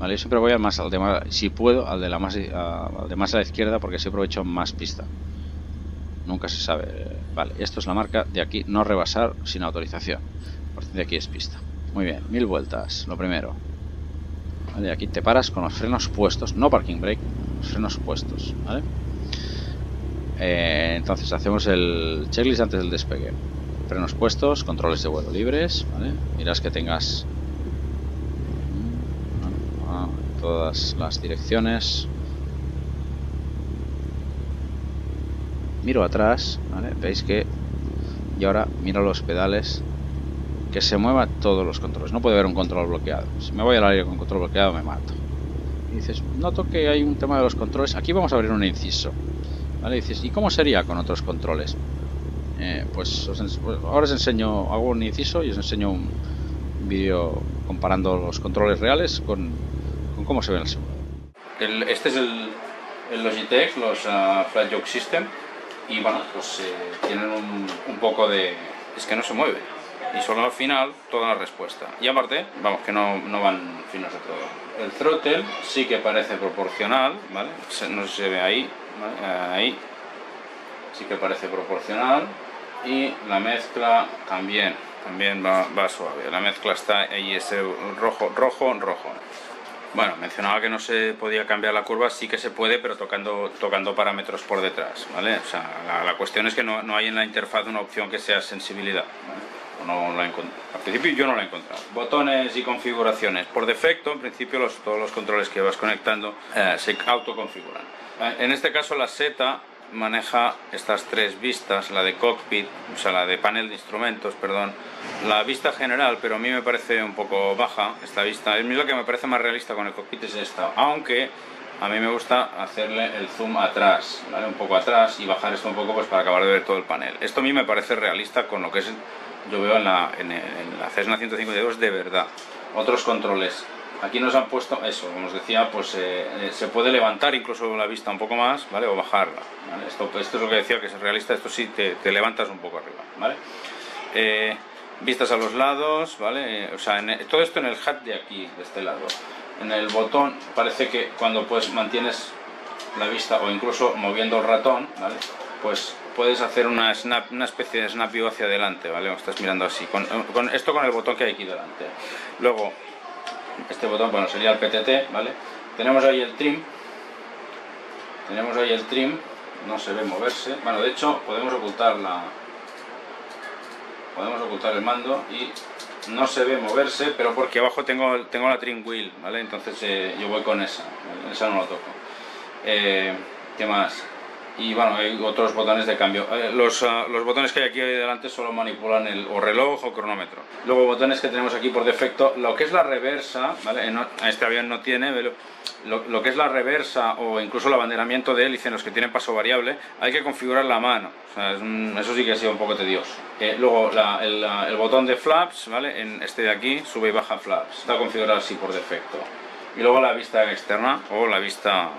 Vale, yo siempre voy al más, al de más, si puedo, al de, la más, al de más a la izquierda porque así aprovecho más pista. Nunca se sabe. Vale, esto es la marca de aquí, no rebasar sin autorización. Por de aquí es pista. Muy bien, mil vueltas, lo primero. Vale, aquí te paras con los frenos puestos, no parking brake, los frenos puestos, ¿vale? Eh, entonces hacemos el checklist antes del despegue frenos puestos, controles de vuelo libres, ¿vale? Miras que tengas mm, todas las direcciones. Miro atrás, ¿vale? Veis que... Y ahora miro los pedales. Que se muevan todos los controles. No puede haber un control bloqueado. Si me voy al aire con control bloqueado me mato. Y dices, noto que hay un tema de los controles. Aquí vamos a abrir un inciso. ¿Vale? dices, ¿y cómo sería con otros controles? Eh, pues, pues, ahora os enseño, hago un inciso y os enseño un vídeo comparando los controles reales con, cómo se ve en el simulador. este es el, Logitech, los uh, Flat System, y bueno, pues eh, tienen un, poco de... es que no se mueve, y solo al final toda la respuesta. Y aparte, vamos, que no, no van finos de todo. El throttle sí que parece proporcional, ¿vale? No sé si se ve ahí, ahí sí que parece proporcional. Y la mezcla también también va, suave. La mezcla está ahí ese rojo rojo rojo. Bueno mencionaba que no se podía cambiar la curva sí que se puede pero tocando tocando parámetros por detrás vale o sea la, cuestión es que no, no, hay en la interfaz una opción que sea sensibilidad no la al principio yo no la he encontrado. Botones y configuraciones. Por defecto en principio los, todos los controles que vas conectando eh, se autoconfiguran en este caso la seta maneja estas tres vistas, la de cockpit, o sea, la de panel de instrumentos, perdón, la vista general, pero a mí me parece un poco baja esta vista. A mí lo que me parece más realista con el cockpit es esta, aunque a mí me gusta hacerle el zoom atrás, ¿vale? un poco atrás y bajar esto un poco pues para acabar de ver todo el panel. Esto a mí me parece realista con lo que es, yo veo en la, en, en la Cessna 152 de verdad. Otros controles Aquí nos han puesto eso, como os decía, pues eh, eh, se puede levantar incluso la vista un poco más, ¿vale? O bajarla, Esto, esto es lo que decía, que es realista, esto sí te, levantas un poco arriba, ¿vale? Eh, vistas a los lados, ¿vale? O sea, todo esto en el hat de aquí, de este lado. En el botón parece que cuando pues mantienes la vista o incluso moviendo el ratón, ¿vale? Pues puedes hacer una, snap, una especie de snap view hacia adelante, ¿vale? O estás mirando así, con, con, esto con el botón que hay aquí delante. Luego, este botón, bueno, sería el PTT, ¿vale? Tenemos ahí el trim, tenemos ahí el trim, no se ve moverse, bueno, de hecho podemos ocultar la, podemos ocultar el mando y no se ve moverse, pero porque abajo tengo, tengo la trim wheel, ¿vale? Entonces eh, yo voy con esa, esa no la toco. Eh, ¿Qué más? Y bueno, hay otros botones de cambio. Eh, los, ah, los, botones que hay aquí delante solo manipulan el o reloj o cronómetro. Luego botones que tenemos aquí por defecto, lo que es la reversa, ¿vale? este avión no tiene, pero lo, que es la reversa o incluso el abanderamiento de hélice en los que tienen paso variable, hay que configurar la mano. eso sí que ha sido un poco tedioso. Eh, luego el, el, botón de flaps, ¿vale? En este de aquí, sube y baja flaps. Está configurado así por defecto. Y luego la vista externa o la vista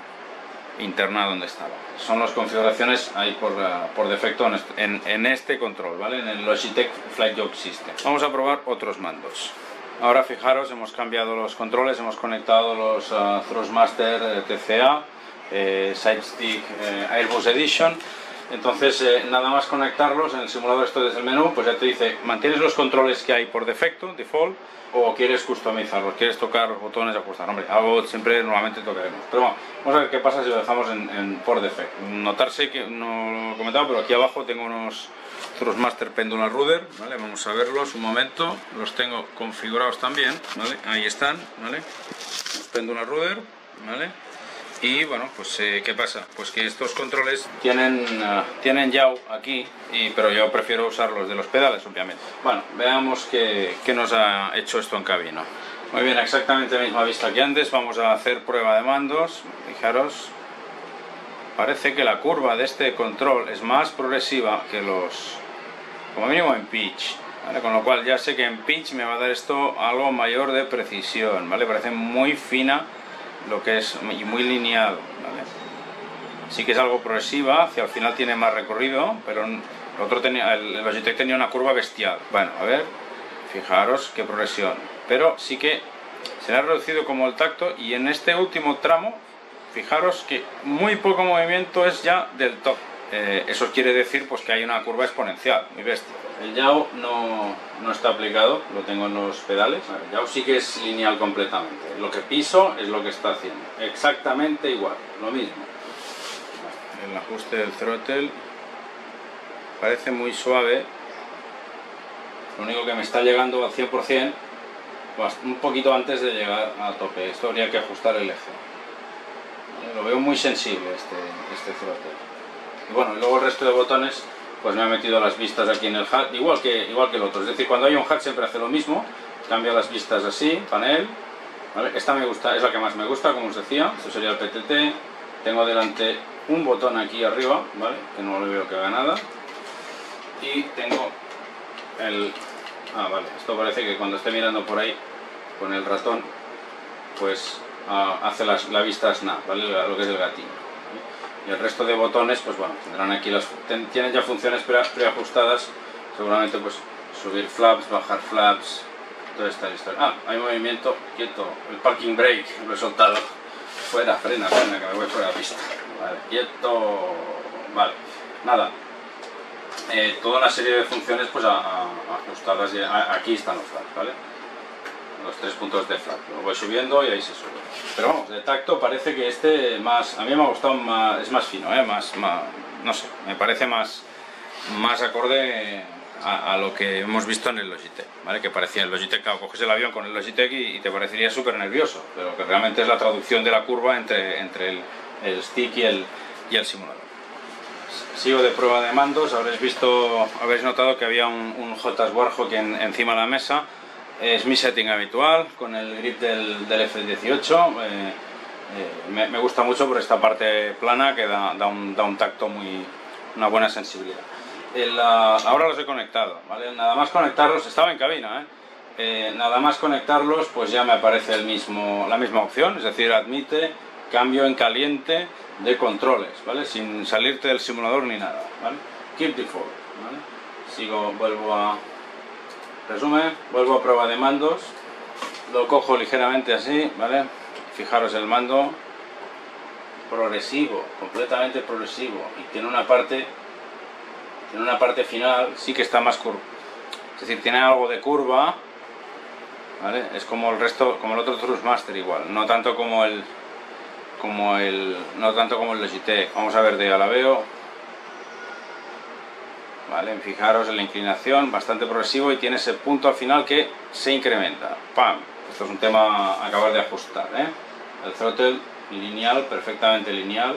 interna donde estaba. Son las configuraciones ahí por, eh, por defecto en, en, este control, ¿vale? En el Logitech Flight Job System. Vamos a probar otros mandos. Ahora fijaros, hemos cambiado los controles, hemos conectado los uh, Thrustmaster eh, TCA, eh, Sidestick Airbus Edition. Entonces, nada más conectarlos en el simulador esto desde el menú, pues ya te dice, mantienes los controles que hay por defecto, default, o quieres customizarlos, quieres tocar botones y ajustar. Hombre, algo siempre normalmente tocaremos. Pero bueno, vamos a ver qué pasa si lo dejamos en, por defecto. Notarse que no lo he comentado, pero aquí abajo tengo unos Thrustmaster Pendulum Rudder, ¿vale? Vamos a verlos un momento. Los tengo configurados también. Ahí están, ¿vale? Pendulum Rudder, ¿vale? Y bueno, pues eh, ¿qué pasa? Pues que estos controles tienen, uh, tienen yaw aquí, y, pero yo prefiero usar los de los pedales, obviamente. Bueno, veamos qué, qué nos ha hecho esto en cabina. Muy bien, exactamente la misma vista que antes. Vamos a hacer prueba de mandos. Fijaros, parece que la curva de este control es más progresiva que los, como mínimo en pitch. ¿vale? Con lo cual ya sé que en pitch me va a dar esto algo mayor de precisión, ¿vale? Parece muy fina lo que es y muy lineal. Sí que es algo progresiva, hacia el final tiene más recorrido, pero el, otro tenía, el Logitech tenía una curva bestial. Bueno, a ver, fijaros qué progresión. Pero sí que se ha reducido como el tacto y en este último tramo, fijaros que muy poco movimiento es ya del top. Eh, eso quiere decir pues que hay una curva exponencial, muy bestia. El yaw no, no, está aplicado, lo tengo en los pedales. El yaw sí que es lineal completamente. Lo que piso es lo que está haciendo. Exactamente igual, lo mismo. El ajuste del throttle parece muy suave. Lo único que me está llegando al 100%, un poquito antes de llegar a tope. Esto habría que ajustar el eje. Lo veo muy sensible este, este throttle. Y bueno, luego el resto de botones pues me ha metido las vistas aquí en el hat, igual que, igual que el otro. Es decir, cuando hay un hat siempre hace lo mismo, cambia las vistas así, panel. Esta me gusta, es la que más me gusta, como os decía, esto sería el PTT. Tengo delante un botón aquí arriba, ¿vale? que no le veo que haga nada. Y tengo el... Ah, vale, esto parece que cuando esté mirando por ahí con el ratón, pues ah, hace la vista snap, ¿vale? lo que es el gatillo y el resto de botones pues bueno tendrán aquí las tienen ya funciones preajustadas. Seguramente pues subir flaps bajar flaps toda esta historia. Ah hay movimiento quieto. El parking brake lo he soltado. Fuera frena frena que me voy fuera de pista. Vale quieto. Vale nada. Eh, toda una serie de funciones pues ajustadas y aquí están los flaps vale los tres puntos de flap. Lo voy subiendo y ahí se sube. Pero vamos, de tacto parece que este más, a mí me ha gustado más, es más fino, ¿eh? más, no sé, me parece más, más acorde a, lo que hemos visto en el Logitech, ¿vale? Que parecía el Logitech, claro, coges el avión con el Logitech y, te parecería súper nervioso, pero que realmente es la traducción de la curva entre, entre el, stick y el, y el simulador. sigo de prueba de mandos, habréis visto, habréis notado que había un, un J en, encima de la mesa. Es mi setting habitual, con el grip del, del F18. Eh, eh, me, me gusta mucho por esta parte plana que da, da un, da un tacto muy, una buena sensibilidad. El, ah, ahora los he conectado, ¿vale? Nada más conectarlos, estaba en cabina, ¿eh? Eh, nada más conectarlos, pues ya me aparece el mismo, la misma opción, es decir, admite cambio en caliente de controles, ¿vale? Sin salirte del simulador ni nada, ¿vale? Keep default, ¿vale? Sigo, vuelvo a... Resumen, vuelvo a prueba de mandos, lo cojo ligeramente así, ¿vale? Fijaros el mando, progresivo, completamente progresivo, y tiene una parte, tiene una parte final, sí que está más curva, es decir, tiene algo de curva, ¿vale? Es como el resto, como el otro Trustmaster igual, no tanto como el como el no tanto como el Logitech. Vamos a ver de Alabeo. Vale, fijaros en la inclinación, bastante progresivo y tiene ese punto al final que se incrementa. ¡Pam! Esto es un tema a acabar de ajustar, ¿eh? El throttle lineal, perfectamente lineal.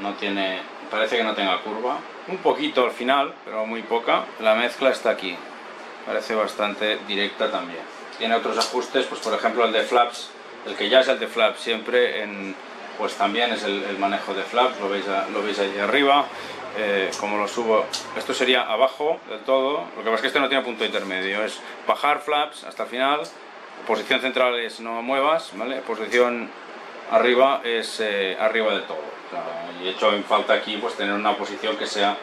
No tiene, parece que no tenga curva. Un poquito al final, pero muy poca. La mezcla está aquí. Parece bastante directa también. Tiene otros ajustes, pues por ejemplo el de flaps el que ya es el de flap siempre, en, pues también es el, el, manejo de flaps, lo veis, lo veis ahí arriba, eh, como lo subo, esto sería abajo del todo, lo que pasa es que este no tiene punto intermedio, es bajar flaps hasta el final, posición central es no muevas, ¿vale? posición arriba es eh, arriba del todo, o sea, y he hecho en falta aquí pues tener una posición que sea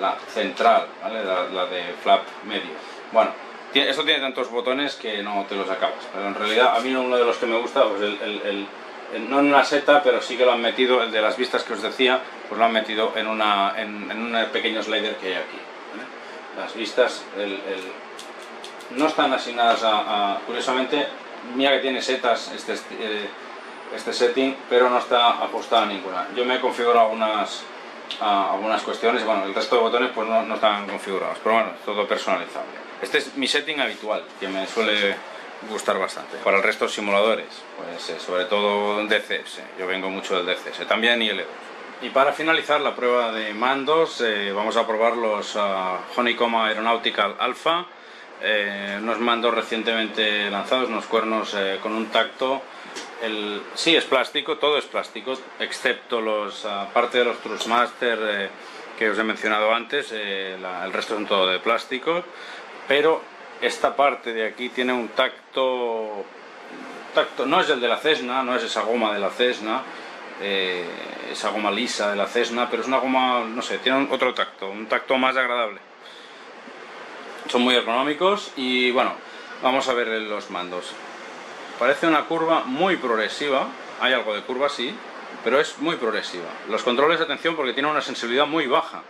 la central, ¿vale? la, la de flap medio. Bueno, esto tiene tantos botones que no te los acabas, pero en realidad a mí uno de los que me gusta, pues el, el, el, no en una seta, pero sí que lo han metido, el de las vistas que os decía, pues lo han metido en, una, en, en un pequeño slider que hay aquí. ¿vale? Las vistas no están asignadas a, a, curiosamente, mira que tiene setas este, eh, este setting, pero no está ajustada a ninguna. Yo me he configurado algunas, a, algunas cuestiones, bueno, el resto de botones pues no, no están configurados, pero bueno, todo personalizable. Este es mi setting habitual, que me suele gustar bastante. Para el resto de simuladores, pues eh, sobre todo DCS, yo vengo mucho del DCS, también IL2. Y para finalizar la prueba de mandos, eh, vamos a probar los uh, Honeycomb Aeronautical Alpha, eh, unos mandos recientemente lanzados, unos cuernos eh, con un tacto. El, sí, es plástico, todo es plástico, excepto los uh, parte de los Trustmaster eh, que os he mencionado antes, la, el resto son todo de plástico pero esta parte de aquí tiene un tacto, tacto no es el de la Cessna, no es esa goma de la Cessna, eh, esa goma lisa de la Cessna, pero es una goma, no sé, tiene otro tacto, un tacto más agradable. Son muy ergonómicos y bueno, vamos a ver los mandos. Parece una curva muy progresiva, hay algo de curva sí, pero es muy progresiva. Los controles, atención, porque tiene una sensibilidad muy baja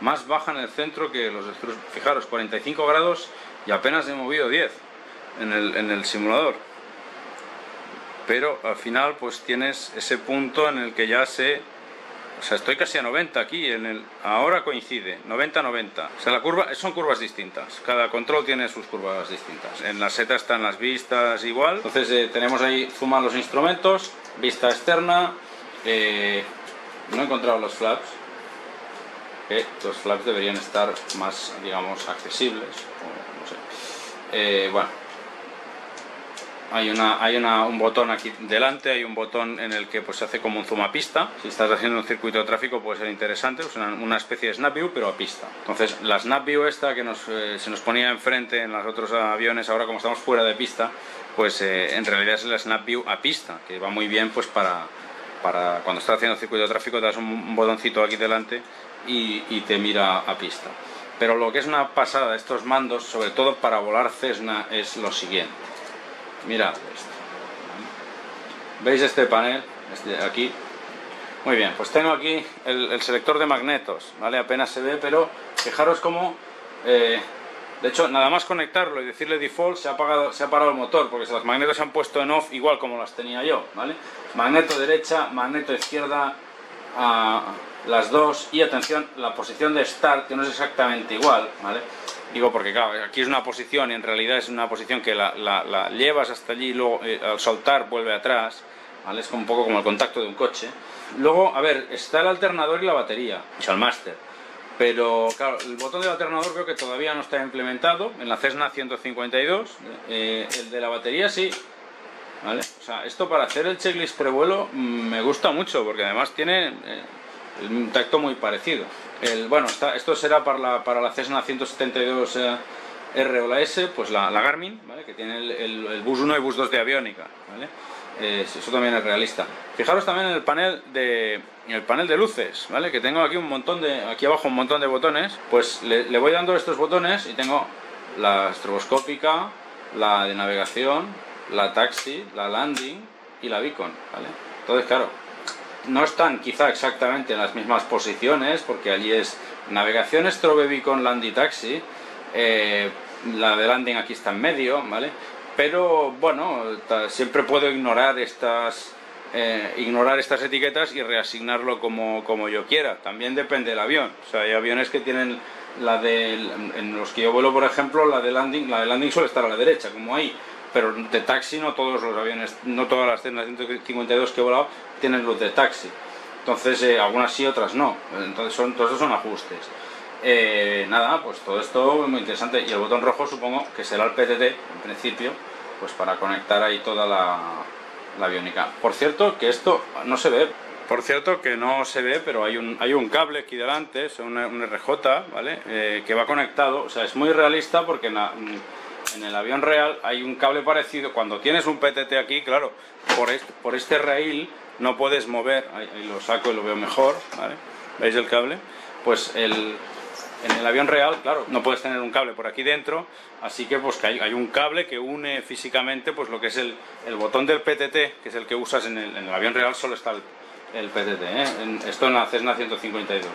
más baja en el centro que los Fijaros, 45 grados y apenas he movido 10 en el, en el simulador. Pero al final pues tienes ese punto en el que ya se... O sea, estoy casi a 90 aquí, en el, ahora coincide, 90-90. O sea, la curva, son curvas distintas, cada control tiene sus curvas distintas. En la seta están las vistas igual. Entonces eh, tenemos ahí, suman los instrumentos, vista externa, eh, no he encontrado los flaps, que los flaps deberían estar más, digamos, accesibles. O, no sé. eh, bueno, hay, una, hay una, un botón aquí delante, hay un botón en el que pues, se hace como un zoom a pista. Si estás haciendo un circuito de tráfico puede ser interesante, pues una, una, especie de snap view pero a pista. Entonces la snap view esta que nos, eh, se nos ponía enfrente en los otros aviones, ahora como estamos fuera de pista, pues eh, en realidad es la snap view a pista, que va muy bien pues para, para cuando estás haciendo circuito de tráfico, te das un, un botoncito aquí delante y, te mira a pista. Pero lo que es una pasada de estos mandos, sobre todo para volar Cessna, es lo siguiente. Mirad esto. ¿Veis este panel? Este aquí. Muy bien, pues tengo aquí el, el, selector de magnetos, ¿vale? Apenas se ve, pero fijaros cómo... Eh, de hecho, nada más conectarlo y decirle default, se ha, apagado, se ha parado el motor, porque los magnetos se han puesto en off igual como las tenía yo, ¿vale? Magneto derecha, magneto izquierda, las dos y atención, la posición de start, que no es exactamente igual, ¿vale? Digo porque claro, aquí es una posición y en realidad es una posición que la, la, la llevas hasta allí y luego eh, al soltar vuelve atrás, ¿vale? Es como un poco como el contacto de un coche. Luego, a ver, está el alternador y la batería, el Master. Pero claro, el botón del alternador creo que todavía no está implementado en la Cessna 152. Eh, el de la batería sí. ¿Vale? O sea, esto para hacer el checklist prevuelo mm, me gusta mucho porque además tiene eh, un tacto muy parecido. El, bueno, esto será para la, para la Cessna 172 eh, R o la S, pues la, Garmin, ¿vale? que tiene el, el, bus 1 y bus 2 de aviónica. ¿vale? eso también es realista. Fijaros también en el panel de, el panel de luces, ¿vale? Que tengo aquí un montón de, aquí abajo un montón de botones. Pues le, voy dando estos botones y tengo la estroboscópica, la de navegación, la taxi, la landing y la beacon, ¿vale? Entonces, claro, no están quizá exactamente en las mismas posiciones, porque allí es navegación, strobe, beacon, landing, taxi. Eh, la de landing aquí está en medio, ¿vale? pero bueno, siempre puedo ignorar estas, eh, ignorar estas etiquetas y reasignarlo como, como, yo quiera. También depende del avión. O sea, hay aviones que tienen la de, en los que yo vuelo, por ejemplo, la de landing, la de landing suele estar a la derecha, como ahí. Pero de taxi no todos los aviones, no todas las Cessna 152 que he volado tienen luz de taxi. Entonces, eh, algunas sí, otras no. Entonces, son, todos esos son ajustes. Eh, nada, pues todo esto es muy interesante. Y el botón rojo supongo que será el PTT, en principio, pues para conectar ahí toda la, la aviónica. Por cierto, que esto no se ve. Por cierto, que no se ve, pero hay un, hay un cable aquí delante, es un, RJ, ¿vale? Eh, que va conectado. O sea, es muy realista porque en, el avión real hay un cable parecido. Cuando tienes un PTT aquí, claro, por este, por este rail no puedes mover. Ahí, ahí lo saco y lo veo mejor, ¿vale? ¿Veis el cable? Pues el, en el avión real, claro, no puedes tener un cable por aquí dentro, así que pues que hay, un cable que une físicamente pues lo que es el, botón del PTT, que es el que usas en el, avión real, solo está el, PTT. ¿eh? esto en la Cessna 152.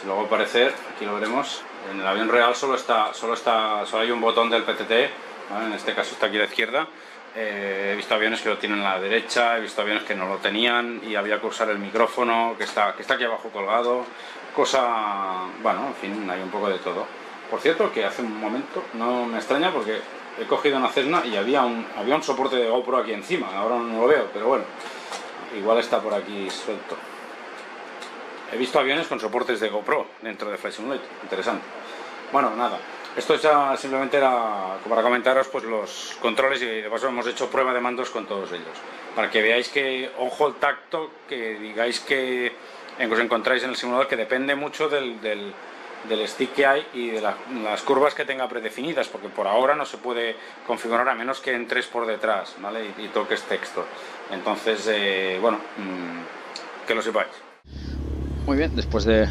Si luego parecer, aquí lo veremos, en el avión real solo está, solo está, solo hay un botón del PTT, en este caso está aquí a la izquierda. Eh, he visto aviones que lo tienen a la derecha, he visto aviones que no lo tenían y había que usar el micrófono que está, que está aquí abajo colgado cosa, bueno, en fin, hay un poco de todo. Por cierto, que hace un momento, no me extraña porque he cogido una Cessna y había un, había un soporte de GoPro aquí encima, ahora no lo veo, pero bueno, igual está por aquí suelto. He visto aviones con soportes de GoPro dentro de Flight Simulator, interesante. Bueno, nada, esto ya simplemente era para comentaros pues los controles y de paso hemos hecho prueba de mandos con todos ellos. Para que veáis que, ojo el tacto, que digáis que os encontráis en el simulador que depende mucho del, stick que hay y de las curvas que tenga predefinidas, porque por ahora no se puede configurar a menos que entres por detrás ¿vale? y, toques texto. Entonces, eh, bueno, mm, que lo sepáis. Muy bien, después de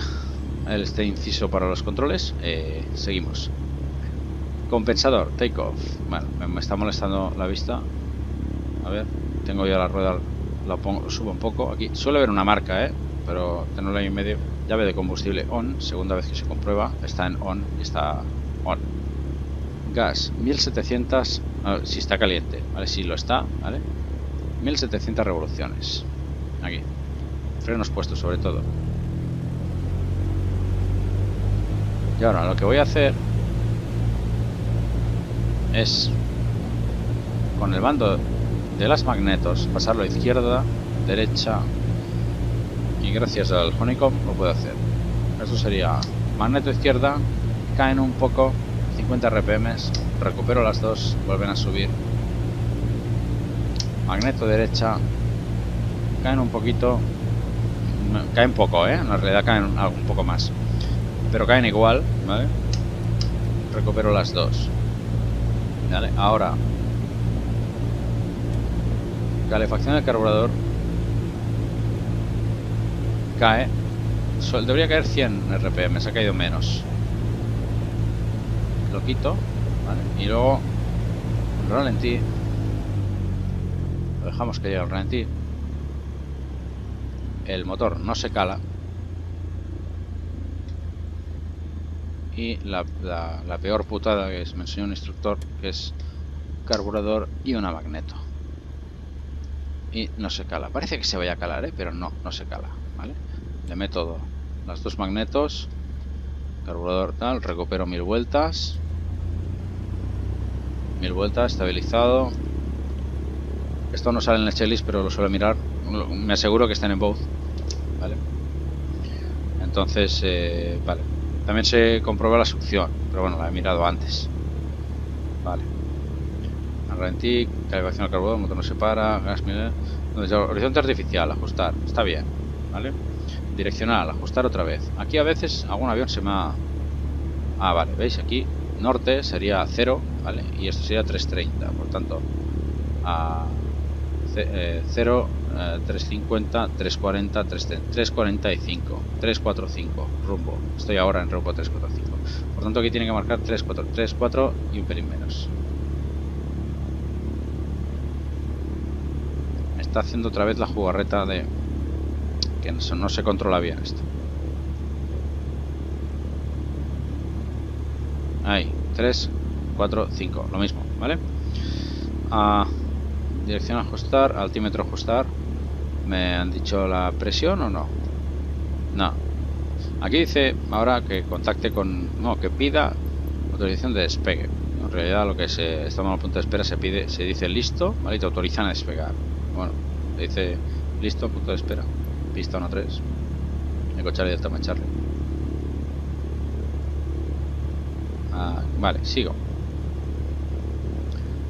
este inciso para los controles, eh, seguimos. Compensador, takeoff. Bueno, me, está molestando la vista. A ver, tengo ya la rueda, la pongo, subo un poco. Aquí suele haber una marca, ¿eh? pero tenerlo ahí en medio. Llave de combustible on, segunda vez que se comprueba, está en on y está on. Gas, 1700, si está caliente, ¿vale? Si lo está, ¿vale? 1700 revoluciones. Aquí. Frenos puestos sobre todo. Y ahora lo que voy a hacer es con el bando de las magnetos pasarlo a izquierda, derecha, y gracias al honeycomb lo puedo hacer. Eso sería magneto izquierda, caen un poco, 50 rpm, recupero las dos, vuelven a subir. Magneto derecha, caen un poquito, caen poco, ¿eh? en realidad caen un poco más, pero caen igual, ¿vale? Recupero las dos. ¿Vale? Ahora, calefacción del carburador cae. Debería caer 100 RPM, se ha caído menos. Lo quito. Y luego ralentí. Lo dejamos que llegue al ralentí. El motor no se cala. Y la, la peor putada que me enseñó un instructor, que es carburador y una magneto. Y no se cala. Parece que se vaya a calar, ¿eh? pero no, no se cala. ¿vale? le meto las dos magnetos carburador tal recupero mil vueltas mil vueltas estabilizado esto no sale en el checklist pero lo suelo mirar me aseguro que estén en both. ¿Vale? Entonces, eh, vale. También se comprueba la succión, pero bueno, la he mirado antes. Vale. Rentic, calibración al carbono, motor no se para, gas, horizonte artificial, ajustar, está bien, ¿vale? Direccional, ajustar otra vez. Aquí a veces algún avión se me ha... Ah, vale, ¿veis? Aquí norte sería 0, ¿vale? Y esto sería 330, por tanto, a 0, 350, 340, 345, 345, rumbo. Estoy ahora en rumbo 345. Por tanto, aquí tiene que marcar 3, 4, 3, 4 y un pelín menos. está haciendo otra vez la jugarreta de que no, se controla bien esto. Ahí, 3, 4, 5, lo mismo, ¿vale? A dirección ajustar, altímetro ajustar. ¿Me han dicho la presión o no? No. Aquí dice ahora que contacte con... No, que pida autorización de despegue. En realidad lo que se estamos a punto de espera se pide, se dice listo, ¿vale? Y te autorizan a despegar. Bueno, dice listo, punto de espera. Pista 1-3. Eco Charlie Delta Charlie. Ah, vale, sigo.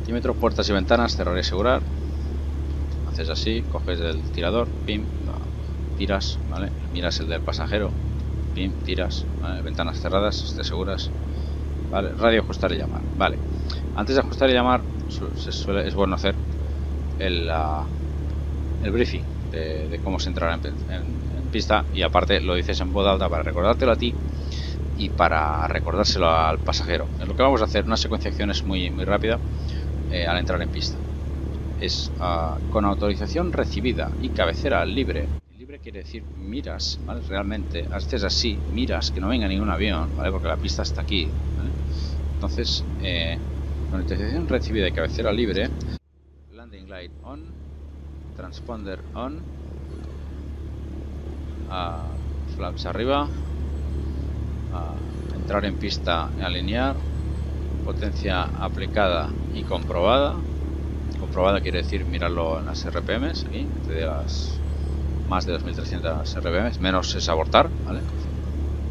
Tímetro, puertas y ventanas, cerrar y asegurar. Así, coges el tirador, pim, tiras, ¿vale? Miras el del pasajero, pim, tiras, ventanas cerradas, te aseguras. Vale, radio ajustar y llamar. Vale. Antes de ajustar y llamar, es bueno hacer el, el briefing de, cómo se entrará en, pista y aparte lo dices en voz alta para recordártelo a ti y para recordárselo al pasajero. Lo que vamos a hacer, una secuencia de acciones muy, muy rápida eh, al entrar en pista. Es ah, con autorización recibida y cabecera libre. Libre quiere decir miras, ¿vale? Realmente, haces así, miras que no venga ningún avión, ¿vale? Porque la pista está aquí, Entonces, eh, con autorización recibida y cabecera libre, landing light on, transponder on a flaps arriba a entrar en pista alinear potencia aplicada y comprobada comprobada quiere decir mirarlo en las RPMs aquí de las más de 2300 RPMs menos es abortar ¿vale?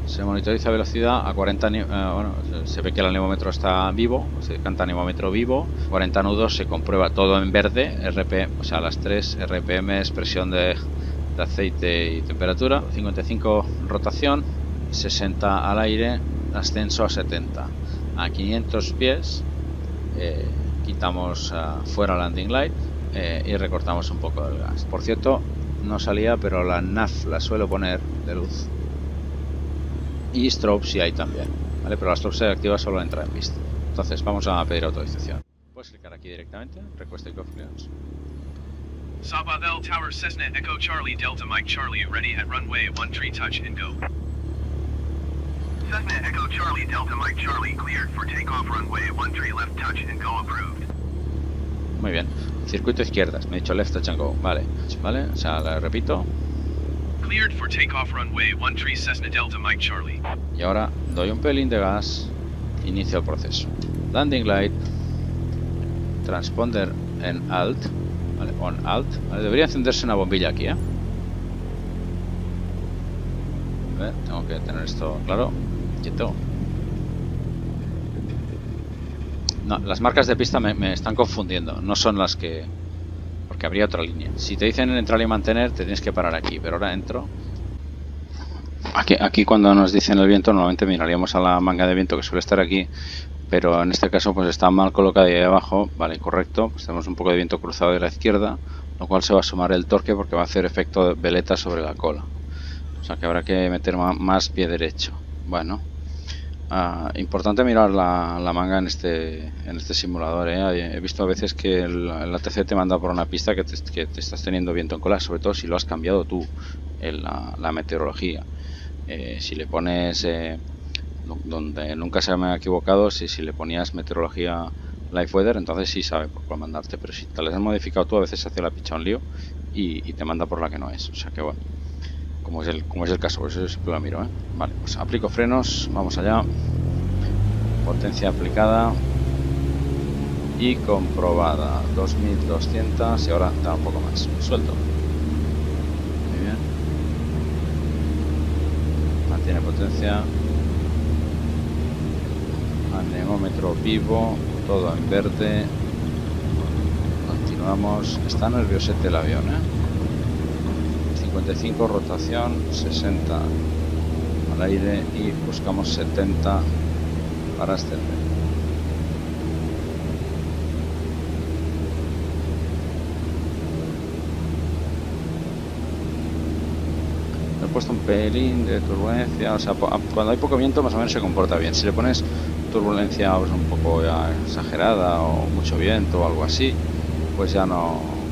se monitoriza velocidad a 40 eh, bueno, se ve que el anemómetro está vivo se canta anemómetro vivo 40 nudos se comprueba todo en verde RP o sea las 3 RPM presión de, aceite y temperatura 55 rotación 60 al aire ascenso a 70 a 500 pies eh, quitamos uh, fuera landing light eh, y recortamos un poco el gas por cierto no salía pero la NAF la suelo poner de luz y strobe si hay también, ¿vale? Pero la strobe se activa solo entra en pista. Entonces vamos a pedir autorización. Puedes clicar aquí directamente, request takeoff clearance. Sabadell Tower Cessna Echo Charlie Delta Mike Charlie ready at runway 13 touch and go. Cessna Echo Charlie Delta Mike Charlie cleared for takeoff runway 13 left touch and go approved. Muy bien. Circuito izquierdas, me he dicho left touch and go. Vale, vale, o sea, la repito. Cleared for takeoff runway 13 Cessna Delta Mike Charlie. Y ahora doy un pelín de gas, inicio el proceso. Landing light, transponder en alt, vale, on alt, vale, debería encenderse una bombilla aquí, ¿eh? A ver, tengo que tener esto claro, No, las marcas de pista me, están confundiendo, no son las que que habría otra línea. Si te dicen entrar y mantener, te tienes que parar aquí, pero ahora entro. Aquí, aquí cuando nos dicen el viento, normalmente miraríamos a la manga de viento que suele estar aquí, pero en este caso pues está mal colocada ahí abajo, vale, correcto, pues tenemos un poco de viento cruzado de la izquierda, lo cual se va a sumar el torque porque va a hacer efecto de veleta sobre la cola. O sea que habrá que meter más pie derecho. Bueno, Ah, importante mirar la, manga en este en este simulador. ¿eh? He visto a veces que el, ATC te manda por una pista que te, estás teniendo viento en cola, sobre todo si lo has cambiado tú en la, meteorología. Eh, si le pones, eh, donde nunca se me ha equivocado, si, si le ponías meteorología Life Weather, entonces sí sabe por cuál mandarte. Pero si te la has modificado tú, a veces hace la picha un lío y, y te manda por la que no es. O sea que bueno como es el, caso, por eso yo siempre la miro. ¿eh? Vale, pues aplico frenos, vamos allá. Potencia aplicada y comprobada 2200 y ahora da un poco más. Suelto. Muy bien. Mantiene potencia. Anemómetro vivo, todo en verde. Continuamos. Está nerviosete el avión, ¿eh? 55 rotación, 60 al aire y buscamos 70 para ascender. puesto un pelín de turbulencia, o sea, cuando hay poco viento más o menos se comporta bien. Si le pones turbulencia pues, un poco exagerada o mucho viento o algo así, pues ya no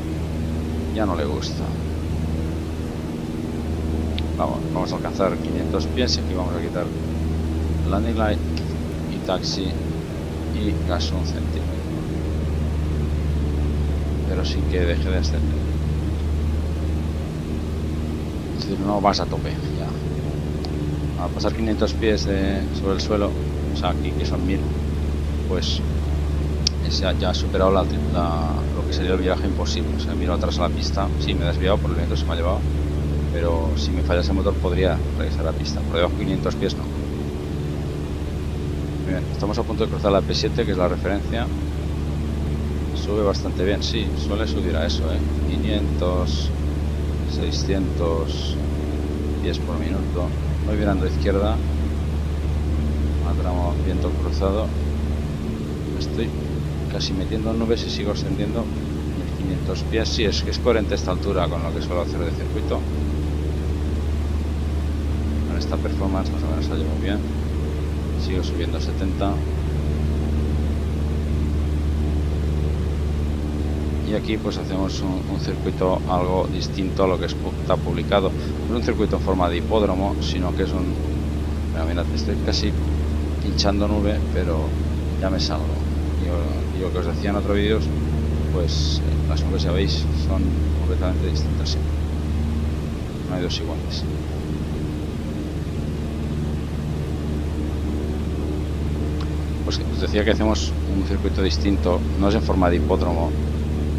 ya no le gusta. Vamos, a alcanzar 500 pies y aquí vamos a quitar landing light y taxi y gas un centímetro. Pero sin que deje de ascender no vas a tope ya. A pasar 500 pies sobre el suelo, o sea, aquí que son 1000, pues ya, ha superado lo que sería el viaje imposible. O sea, miro atrás a la pista, sí, me he desviado por el viento se me ha llevado, pero si me fallase el motor podría regresar a la pista. Por debajo de 500 pies no. Estamos a punto de cruzar la P7, que es la referencia. Sube bastante bien, sí, suele subir a eso, ¿eh? 500, 600 pies por minuto. Voy mirando a izquierda. Tramo viento cruzado. Estoy casi metiendo nubes y sigo ascendiendo 1500 pies. Sí, es que es coherente esta altura con lo que suelo hacer de circuito. Esta performance más o menos sale muy bien. Sigo subiendo a 70. y aquí pues hacemos un, circuito algo distinto a lo que está publicado no es un circuito en forma de hipódromo sino que es un mira, estoy casi pinchando nube pero ya me salgo y, lo que os decía en otros vídeos pues eh, las nubes ya veis son completamente distintas no hay dos iguales pues os decía que hacemos un circuito distinto no es en forma de hipódromo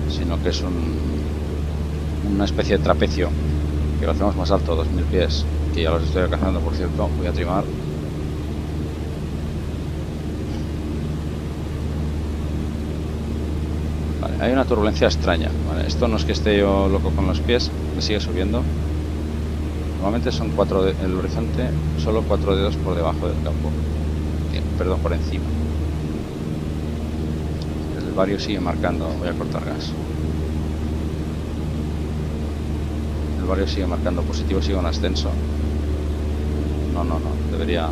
sino que es una especie de trapecio que lo hacemos más alto, 2000 pies, que ya los estoy alcanzando, por cierto, voy a trimar. hay una turbulencia extraña, esto no es que esté yo loco con los pies, me sigue subiendo. Normalmente son cuatro de, el horizonte, solo cuatro dedos por debajo del campo, perdón, por encima barrio sigue marcando, voy a cortar gas. El barrio sigue marcando positivo, sigue en ascenso. No, no, no, debería...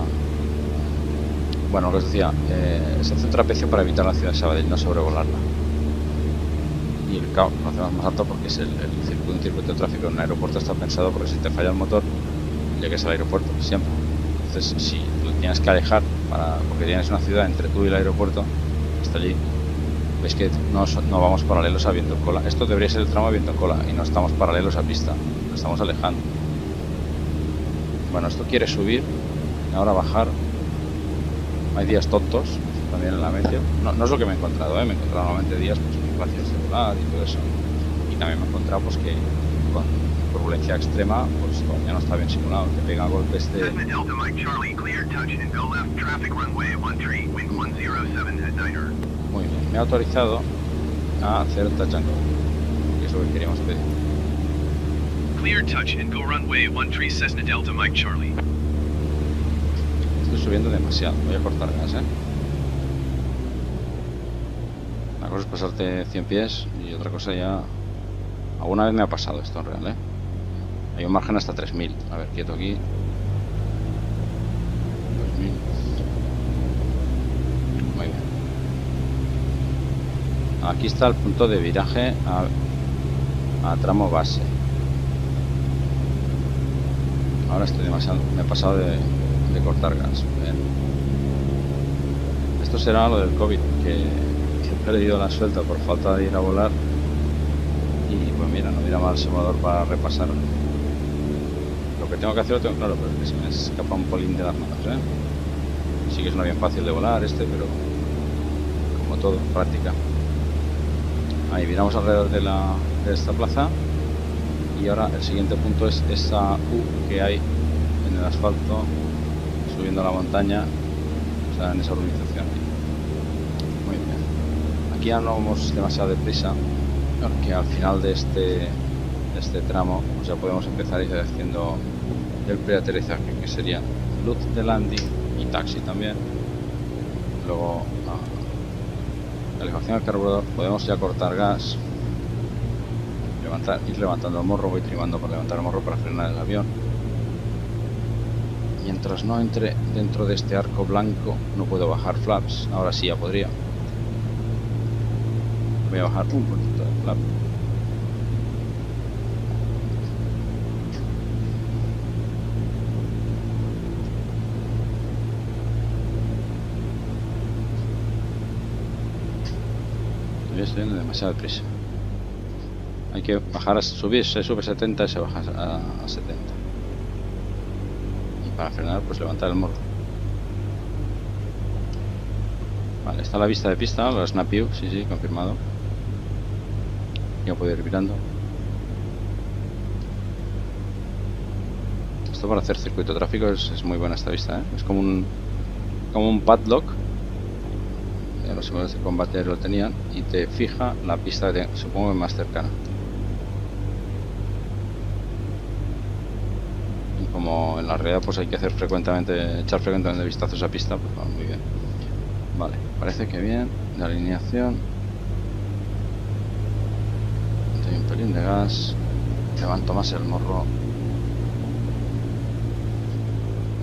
Bueno, lo decía, eh, se hace un trapecio para evitar la ciudad de Sabadell, no sobrevolarla. Y el caos lo hacemos más alto porque es el, circuito, un circuito de tráfico en un aeropuerto está pensado porque si te falla el motor, llegues al aeropuerto, siempre. Entonces, si lo tienes que alejar para, porque tienes una ciudad entre tú y el aeropuerto, hasta allí, es que no, no, vamos paralelos a viento en cola. Esto debería ser el tramo de viento en cola y no estamos paralelos a pista, lo estamos alejando. Bueno, esto quiere subir ahora bajar. Hay días tontos también en la mente. No, no es lo que me he encontrado, ¿eh? me he encontrado normalmente días pues, muy fáciles de volar y todo eso. Y también me he encontrado pues, que con turbulencia extrema pues todavía no está bien simulado, que pega golpes de... Me ha autorizado a hacer touch and go, que es lo que queríamos pedir. Clear touch and go runway 13 Cessna Delta Mike Charlie. Estoy subiendo demasiado, voy a cortar gas, ¿eh? Una cosa es pasarte 100 pies y otra cosa ya... Alguna vez me ha pasado esto en real, ¿eh? Hay un margen hasta 3000. A ver, quieto aquí. Aquí está el punto de viraje a, tramo base. Ahora estoy demasiado me he pasado de, cortar gas. Esto será lo del covid que, he perdido la suelta por falta de ir a volar. Y pues mira no mira mal el simulador para repasar. Lo que tengo que hacer lo tengo claro pero es que se me escapa un polín de las manos ¿eh? sí que es una bien fácil de volar este pero como todo práctica ahí miramos alrededor de, la, de esta plaza y ahora el siguiente punto es esa U que hay en el asfalto subiendo la montaña, o sea, en esa urbanización. Muy bien. Aquí ya no vamos demasiado deprisa, porque al final de este, este tramo pues ya podemos empezar a ir haciendo el preaterrizaje, que sería luz de landing y taxi también. Luego, elevación del carburador, podemos ya cortar gas, levantar, ir levantando el morro, voy trimando para levantar el morro para frenar el avión. Mientras no entre dentro de este arco blanco, no puedo bajar flaps. Ahora sí ya podría. Voy a bajar un poquito de flap. Estoy yendo demasiado prisa. Hay que bajar a subir, se sube 70 y se baja a, a 70. Y para frenar, pues levantar el morro. Vale, está la vista de pista, la Snap View, sí, sí, confirmado. Ya puedo ir mirando. Esto para hacer circuito tráfico es, es muy buena esta vista, ¿eh? Es como un, como un padlock. Los simuladores de combate lo tenían. Y te fija la pista, de, supongo más cercana. Y como en la realidad pues hay que hacer frecuentemente, echar frecuentemente vistazos a pista, pues va muy bien. Vale, parece que bien. La alineación. Doy un pelín de gas. Levanto más el morro.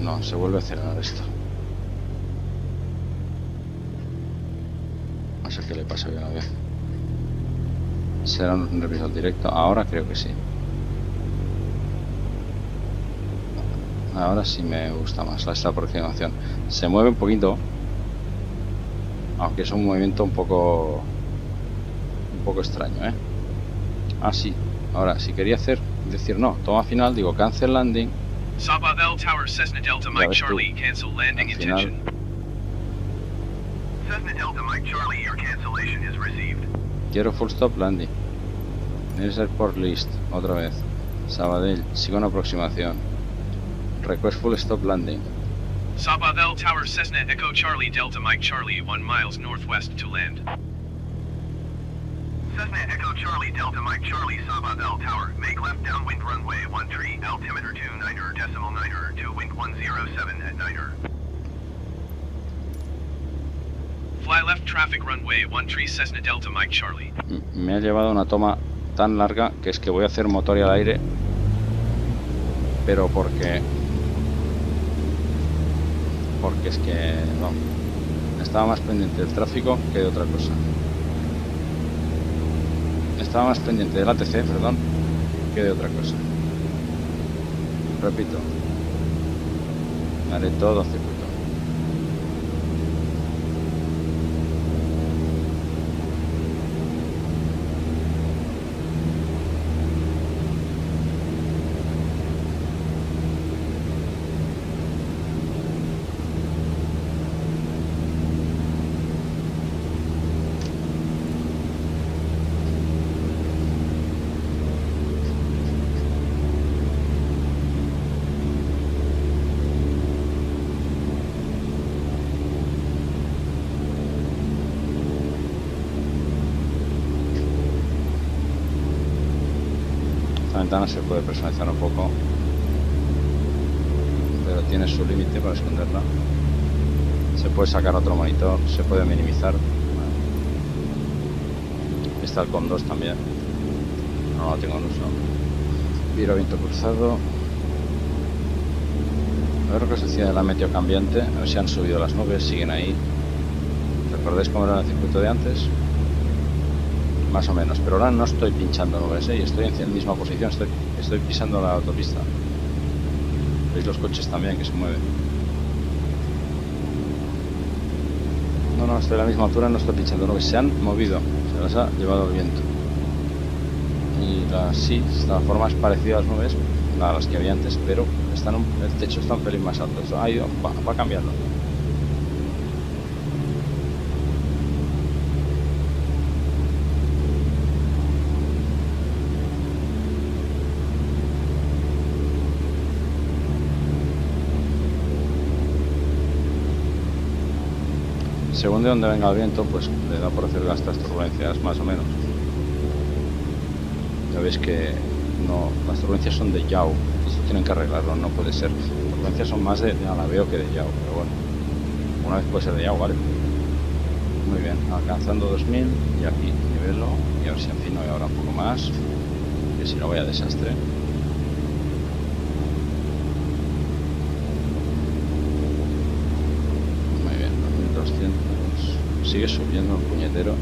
No, se vuelve a acelerar esto. Le pasa bien a ver. ¿Será un revisor directo? Ahora creo que sí. Ahora sí me gusta más esta aproximación. Se mueve un poquito. Aunque es un movimiento un poco... Un poco extraño, ¿eh? Ah, sí. Ahora, si quería hacer... Decir no, toma final, digo cancel landing. Saba Bell Tower Cessna Delta Mike. Charlie, cancel landing intention. Cessna Delta Mike Charlie, cancellation is received. Quiero full stop landing. Next Airport List, otra vez. Sabadell, sigo una aproximación. Request full stop landing. Saba Bell Tower Cessna Echo Charlie Delta Mike Charlie, 1 miles northwest to land. Cessna Echo Charlie Delta Mike Charlie Saba Bell Tower, make left downwind runway 1 tree, altimeter 2 niner decimal niner 2 wind 107 at niner. Fly left traffic runway 1 tree Cessna Delta Mike Charlie. Me ha llevado una toma tan larga que es que voy a hacer motor y al aire. Pero porque... Porque es que... Estaba más pendiente del tráfico que de otra cosa. Estaba más pendiente del ATC, perdón, que de otra cosa. Repito. Haré todo. Esta se puede personalizar un poco, pero tiene su límite para esconderla. Se puede sacar otro monitor, se puede minimizar. Está el COM 2 también. No lo tengo en uso. Viro viento cruzado. A ver lo que se decía de la meteo cambiante. A ver si han subido las nubes, siguen ahí. ¿Recordáis cómo era el circuito de antes? Más o menos, pero ahora no estoy pinchando nubes, ¿eh? y estoy en la misma posición, estoy, estoy pisando la autopista. Veis los coches también que se mueven. No, no, estoy a la misma altura, no estoy pinchando nubes, se han movido, se las ha llevado el viento. Y las sí, la forma es parecida a las nubes, a las que había antes, pero están el techo está un pelín más alto, Eso ido, va, va cambiando. Según de donde venga el viento, pues le da por hacer estas turbulencias más o menos. Ya veis que no, las turbulencias son de Yao, tienen que arreglarlo, no puede ser. Las turbulencias son más de, de Alabeo que de Yao, pero bueno, una vez puede ser de Yao, ¿vale? Muy bien, alcanzando 2000 y aquí nivelo y a ver si afino ahora un poco más, que si no vaya desastre. Muy bien, 2200. Sigue subiendo el puñetero.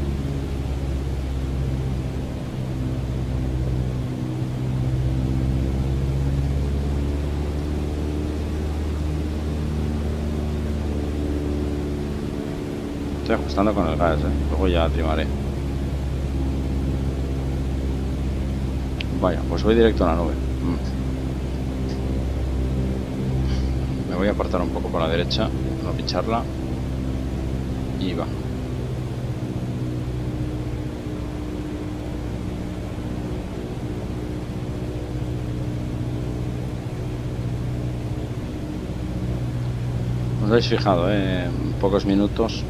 Estoy ajustando con el gas, ¿eh? luego ya trimaré. Vaya, pues voy directo a la nube. Mm. Me voy a apartar un poco por la derecha, no picharla. Y va. Os habéis fijado, eh, en pocos minutos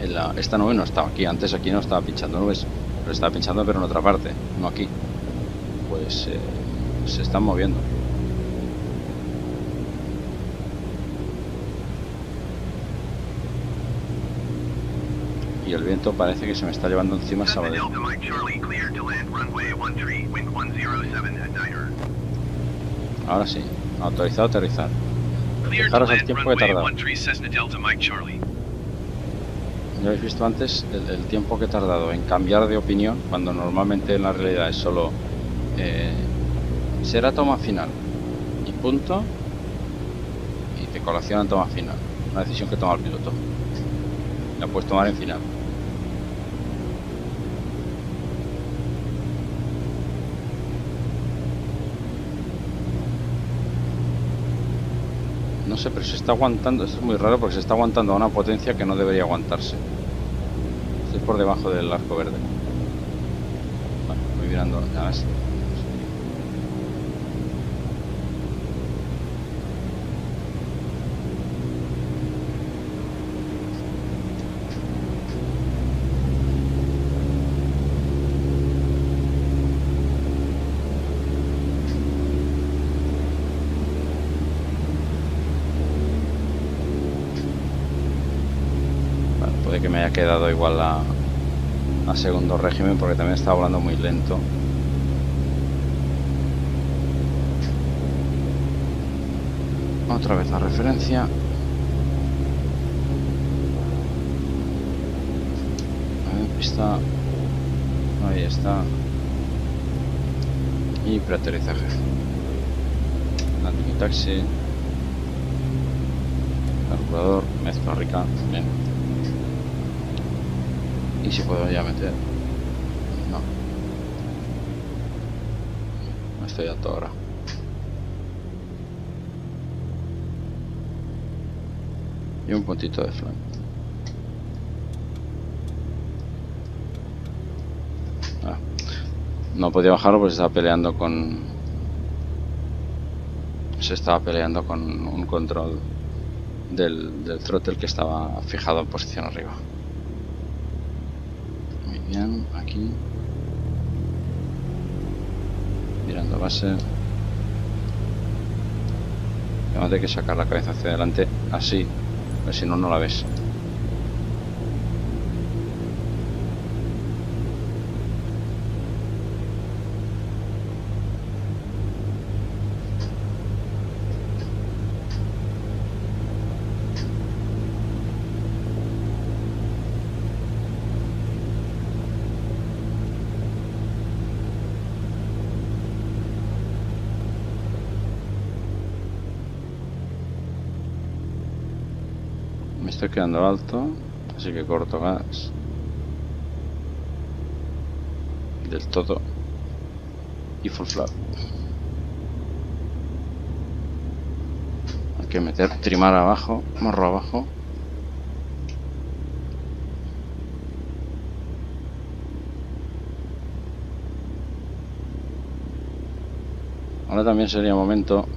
en la- esta nube no estaba aquí, antes aquí no estaba pinchando nubes, pero estaba pinchando pero en otra parte, no aquí. Pues eh, se están moviendo. Y el viento parece que se me está llevando encima Cessna Sabadell. Delta Mike Charlie, cleared to land runway 13, wind 107 at Niner. Ahora sí, autorizado a aterrizar. Fijaros el tiempo que he runway tardado. 13, Cessna Delta Mike Charlie. Ya habéis visto antes el, el tiempo que he tardado en cambiar de opinión, cuando normalmente en la realidad es solo eh, será toma final y punto, y te colacionan toma final. Una decisión que toma el piloto. La puedes tomar en final. No sé, pero se está aguantando. Es muy raro porque se está aguantando a una potencia que no debería aguantarse. Estoy por debajo del arco verde. Voy mirando. Ya ves. Vale, puede quedado igual a, segundo régimen porque también estaba volando muy lento. Otra vez la referencia. A ver, pista. Ahí está. Y preaterrizaje. Taxi. Calculador, mezcla rica. Bien. Y puedo ya meter. No. No estoy alto ahora. Y un puntito de flan. Ah. No podía bajarlo porque se estaba peleando con. Se estaba peleando con un control del, del throttle que estaba fijado en posición arriba. Muy bien, aquí. Mirando base. Vamos a tener que sacar la cabeza hacia adelante así, pues si no, no la ves. Estoy quedando alto, así que corto gas. Del todo. Y full flap. Hay que meter, trimar abajo, morro abajo. Ahora también sería momento.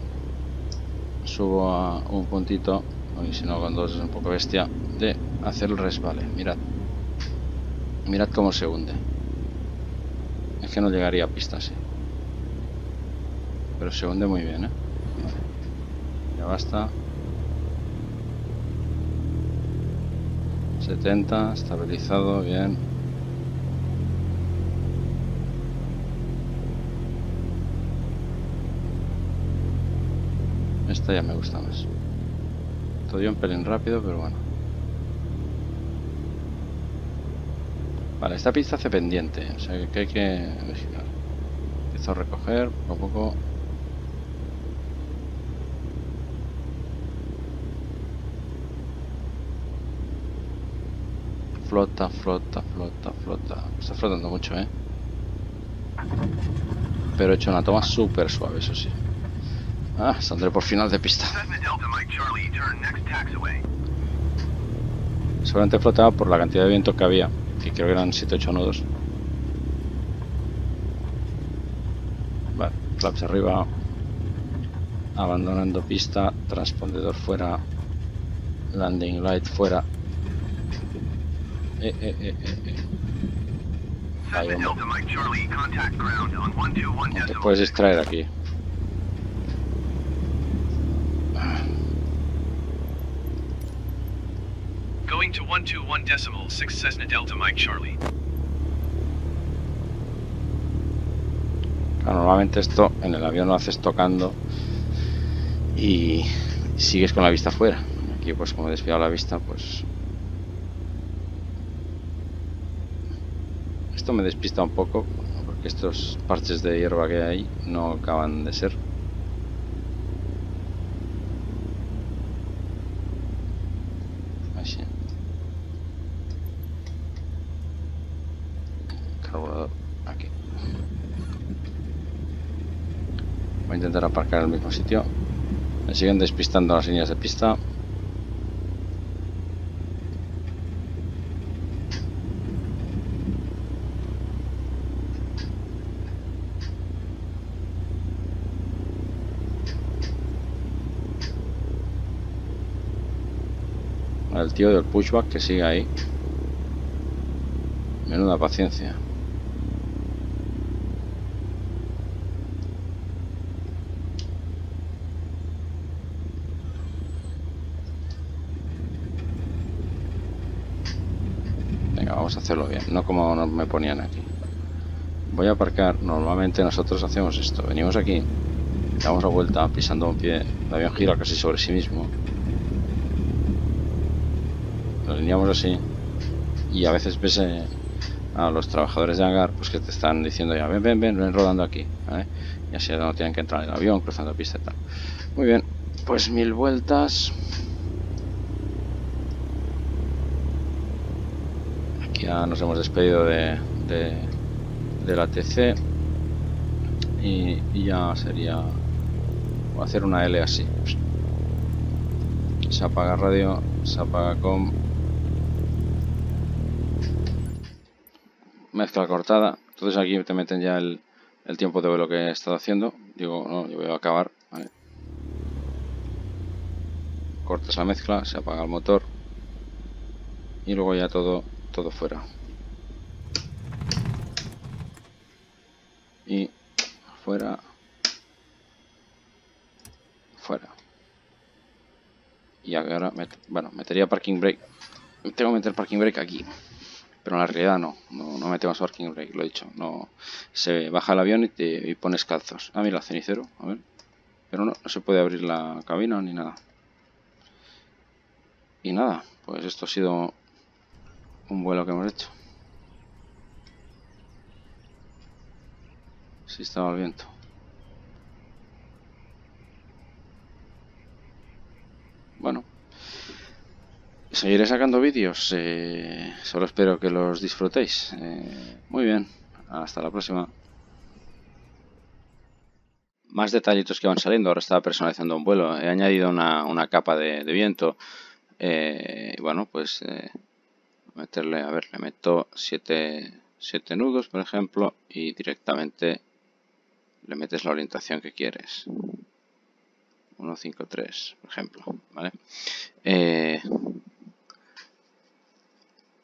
Subo a un puntito. Y si no con dos es un poco bestia, de hacer el resbale. Mirad. Mirad cómo se hunde. Es que no llegaría a pista así. Pero se hunde muy bien, ¿eh? Ya basta. 70, estabilizado, bien. Esta ya me gusta más. Todavía un pelín rápido, pero bueno. Vale, esta pista hace pendiente, o sea que hay que vigilar. Empiezo a recoger poco a poco. Flota, flota, flota, flota. Está flotando mucho, ¿eh? Pero he hecho una toma súper suave, eso sí. Ah, saldré por final de pista. Seguramente flotaba por la cantidad de viento que había, que creo que eran 7-8 nudos. Vale, flaps arriba. Abandonando pista, transpondedor fuera. Landing light fuera. Eh, eh, eh, eh, eh. Ahí, No te puedes distraer aquí. Going to 121 decimal 6 Cessna Delta Mike Charlie. Claro, normalmente esto en el avión lo haces tocando y sigues con la vista fuera. Aquí pues como he desviado la vista pues... Esto me despista un poco porque estos parches de hierba que hay no acaban de ser. Así. Carburador aquí. Voy a intentar aparcar en el mismo sitio. Me siguen despistando las líneas de pista. El tío del pushback que sigue ahí. Menuda paciencia. Venga, vamos a hacerlo bien, no como nos me ponían aquí. Voy a aparcar, normalmente nosotros hacemos esto, venimos aquí, damos la vuelta pisando un pie, el avión gira casi sobre sí mismo. Lo alineamos así y a veces ves eh, a los trabajadores de hangar pues que te están diciendo ya ven, ven, ven, ven rodando aquí, ¿vale? y así no tienen que entrar en el avión, cruzando pista y tal. Muy bien, pues mil vueltas. Ya nos hemos despedido de, de, la TC y, ya sería hacer una L así. Se apaga radio, se apaga com. Mezcla cortada. Entonces aquí te meten ya el, el tiempo de vuelo que he estado haciendo. Digo, no, yo voy a acabar. ¿vale? Cortas la mezcla, se apaga el motor. Y luego ya todo, todo fuera. Y fuera. Fuera. Y ahora, bueno, metería parking brake. Tengo que meter parking brake aquí. Pero en la realidad no, no, no metemos parking brake, lo he dicho. No, se baja el avión y, te, pones calzos. Ah, mira, cenicero, a ver. Pero no, no se puede abrir la cabina ni nada. Y nada, pues esto ha sido un vuelo que hemos hecho. Sí estaba el viento. Bueno, seguiré sacando vídeos. eh, solo espero que los disfrutéis. Eh, muy bien, hasta la próxima. Más detallitos que van saliendo. Ahora estaba personalizando un vuelo. He añadido una, capa de, viento. Eh, bueno, pues eh, meterle, a ver, le meto 7 nudos, por ejemplo, y directamente le metes la orientación que quieres. 1, 153, por ejemplo. ¿vale? Eh,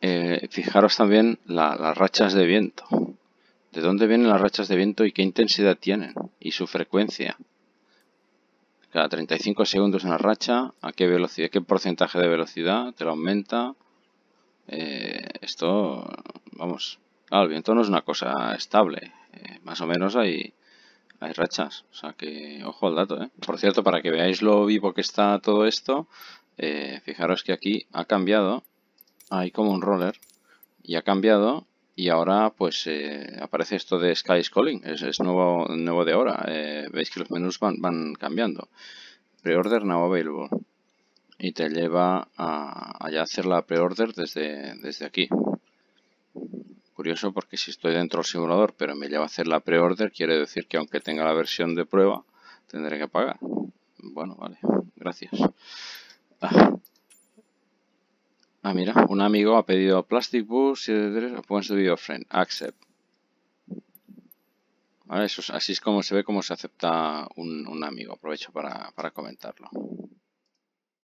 eh, fijaros también las rachas de viento. ¿De dónde vienen las rachas de viento y qué intensidad tienen? Y su frecuencia. Cada 35 segundos una racha, ¿a qué velocidad, qué porcentaje de velocidad te lo aumenta? Eh, esto, vamos, claro, el viento no es una cosa estable. más o menos hay, hay rachas, o sea que ojo al dato. ¿eh? Por cierto, para que veáis lo vivo que está todo esto, eh, fijaros que aquí ha cambiado, hay como un roller, y ha cambiado, y ahora pues eh, aparece esto de Sky Calling, es, nuevo, nuevo de ahora, veis que los menús van, van cambiando. Pre-order now available. Y te lleva a, a hacer la pre-order desde, desde aquí curioso porque si estoy dentro del simulador pero me lleva a hacer la pre-order, quiere decir que aunque tenga la versión de prueba, tendré que pagar. Bueno, vale, gracias. Ah, ah mira, un amigo ha pedido Plastic Bus 73, video friend, accept. Vale, eso así es como se ve cómo se acepta un, amigo. Aprovecho para comentarlo.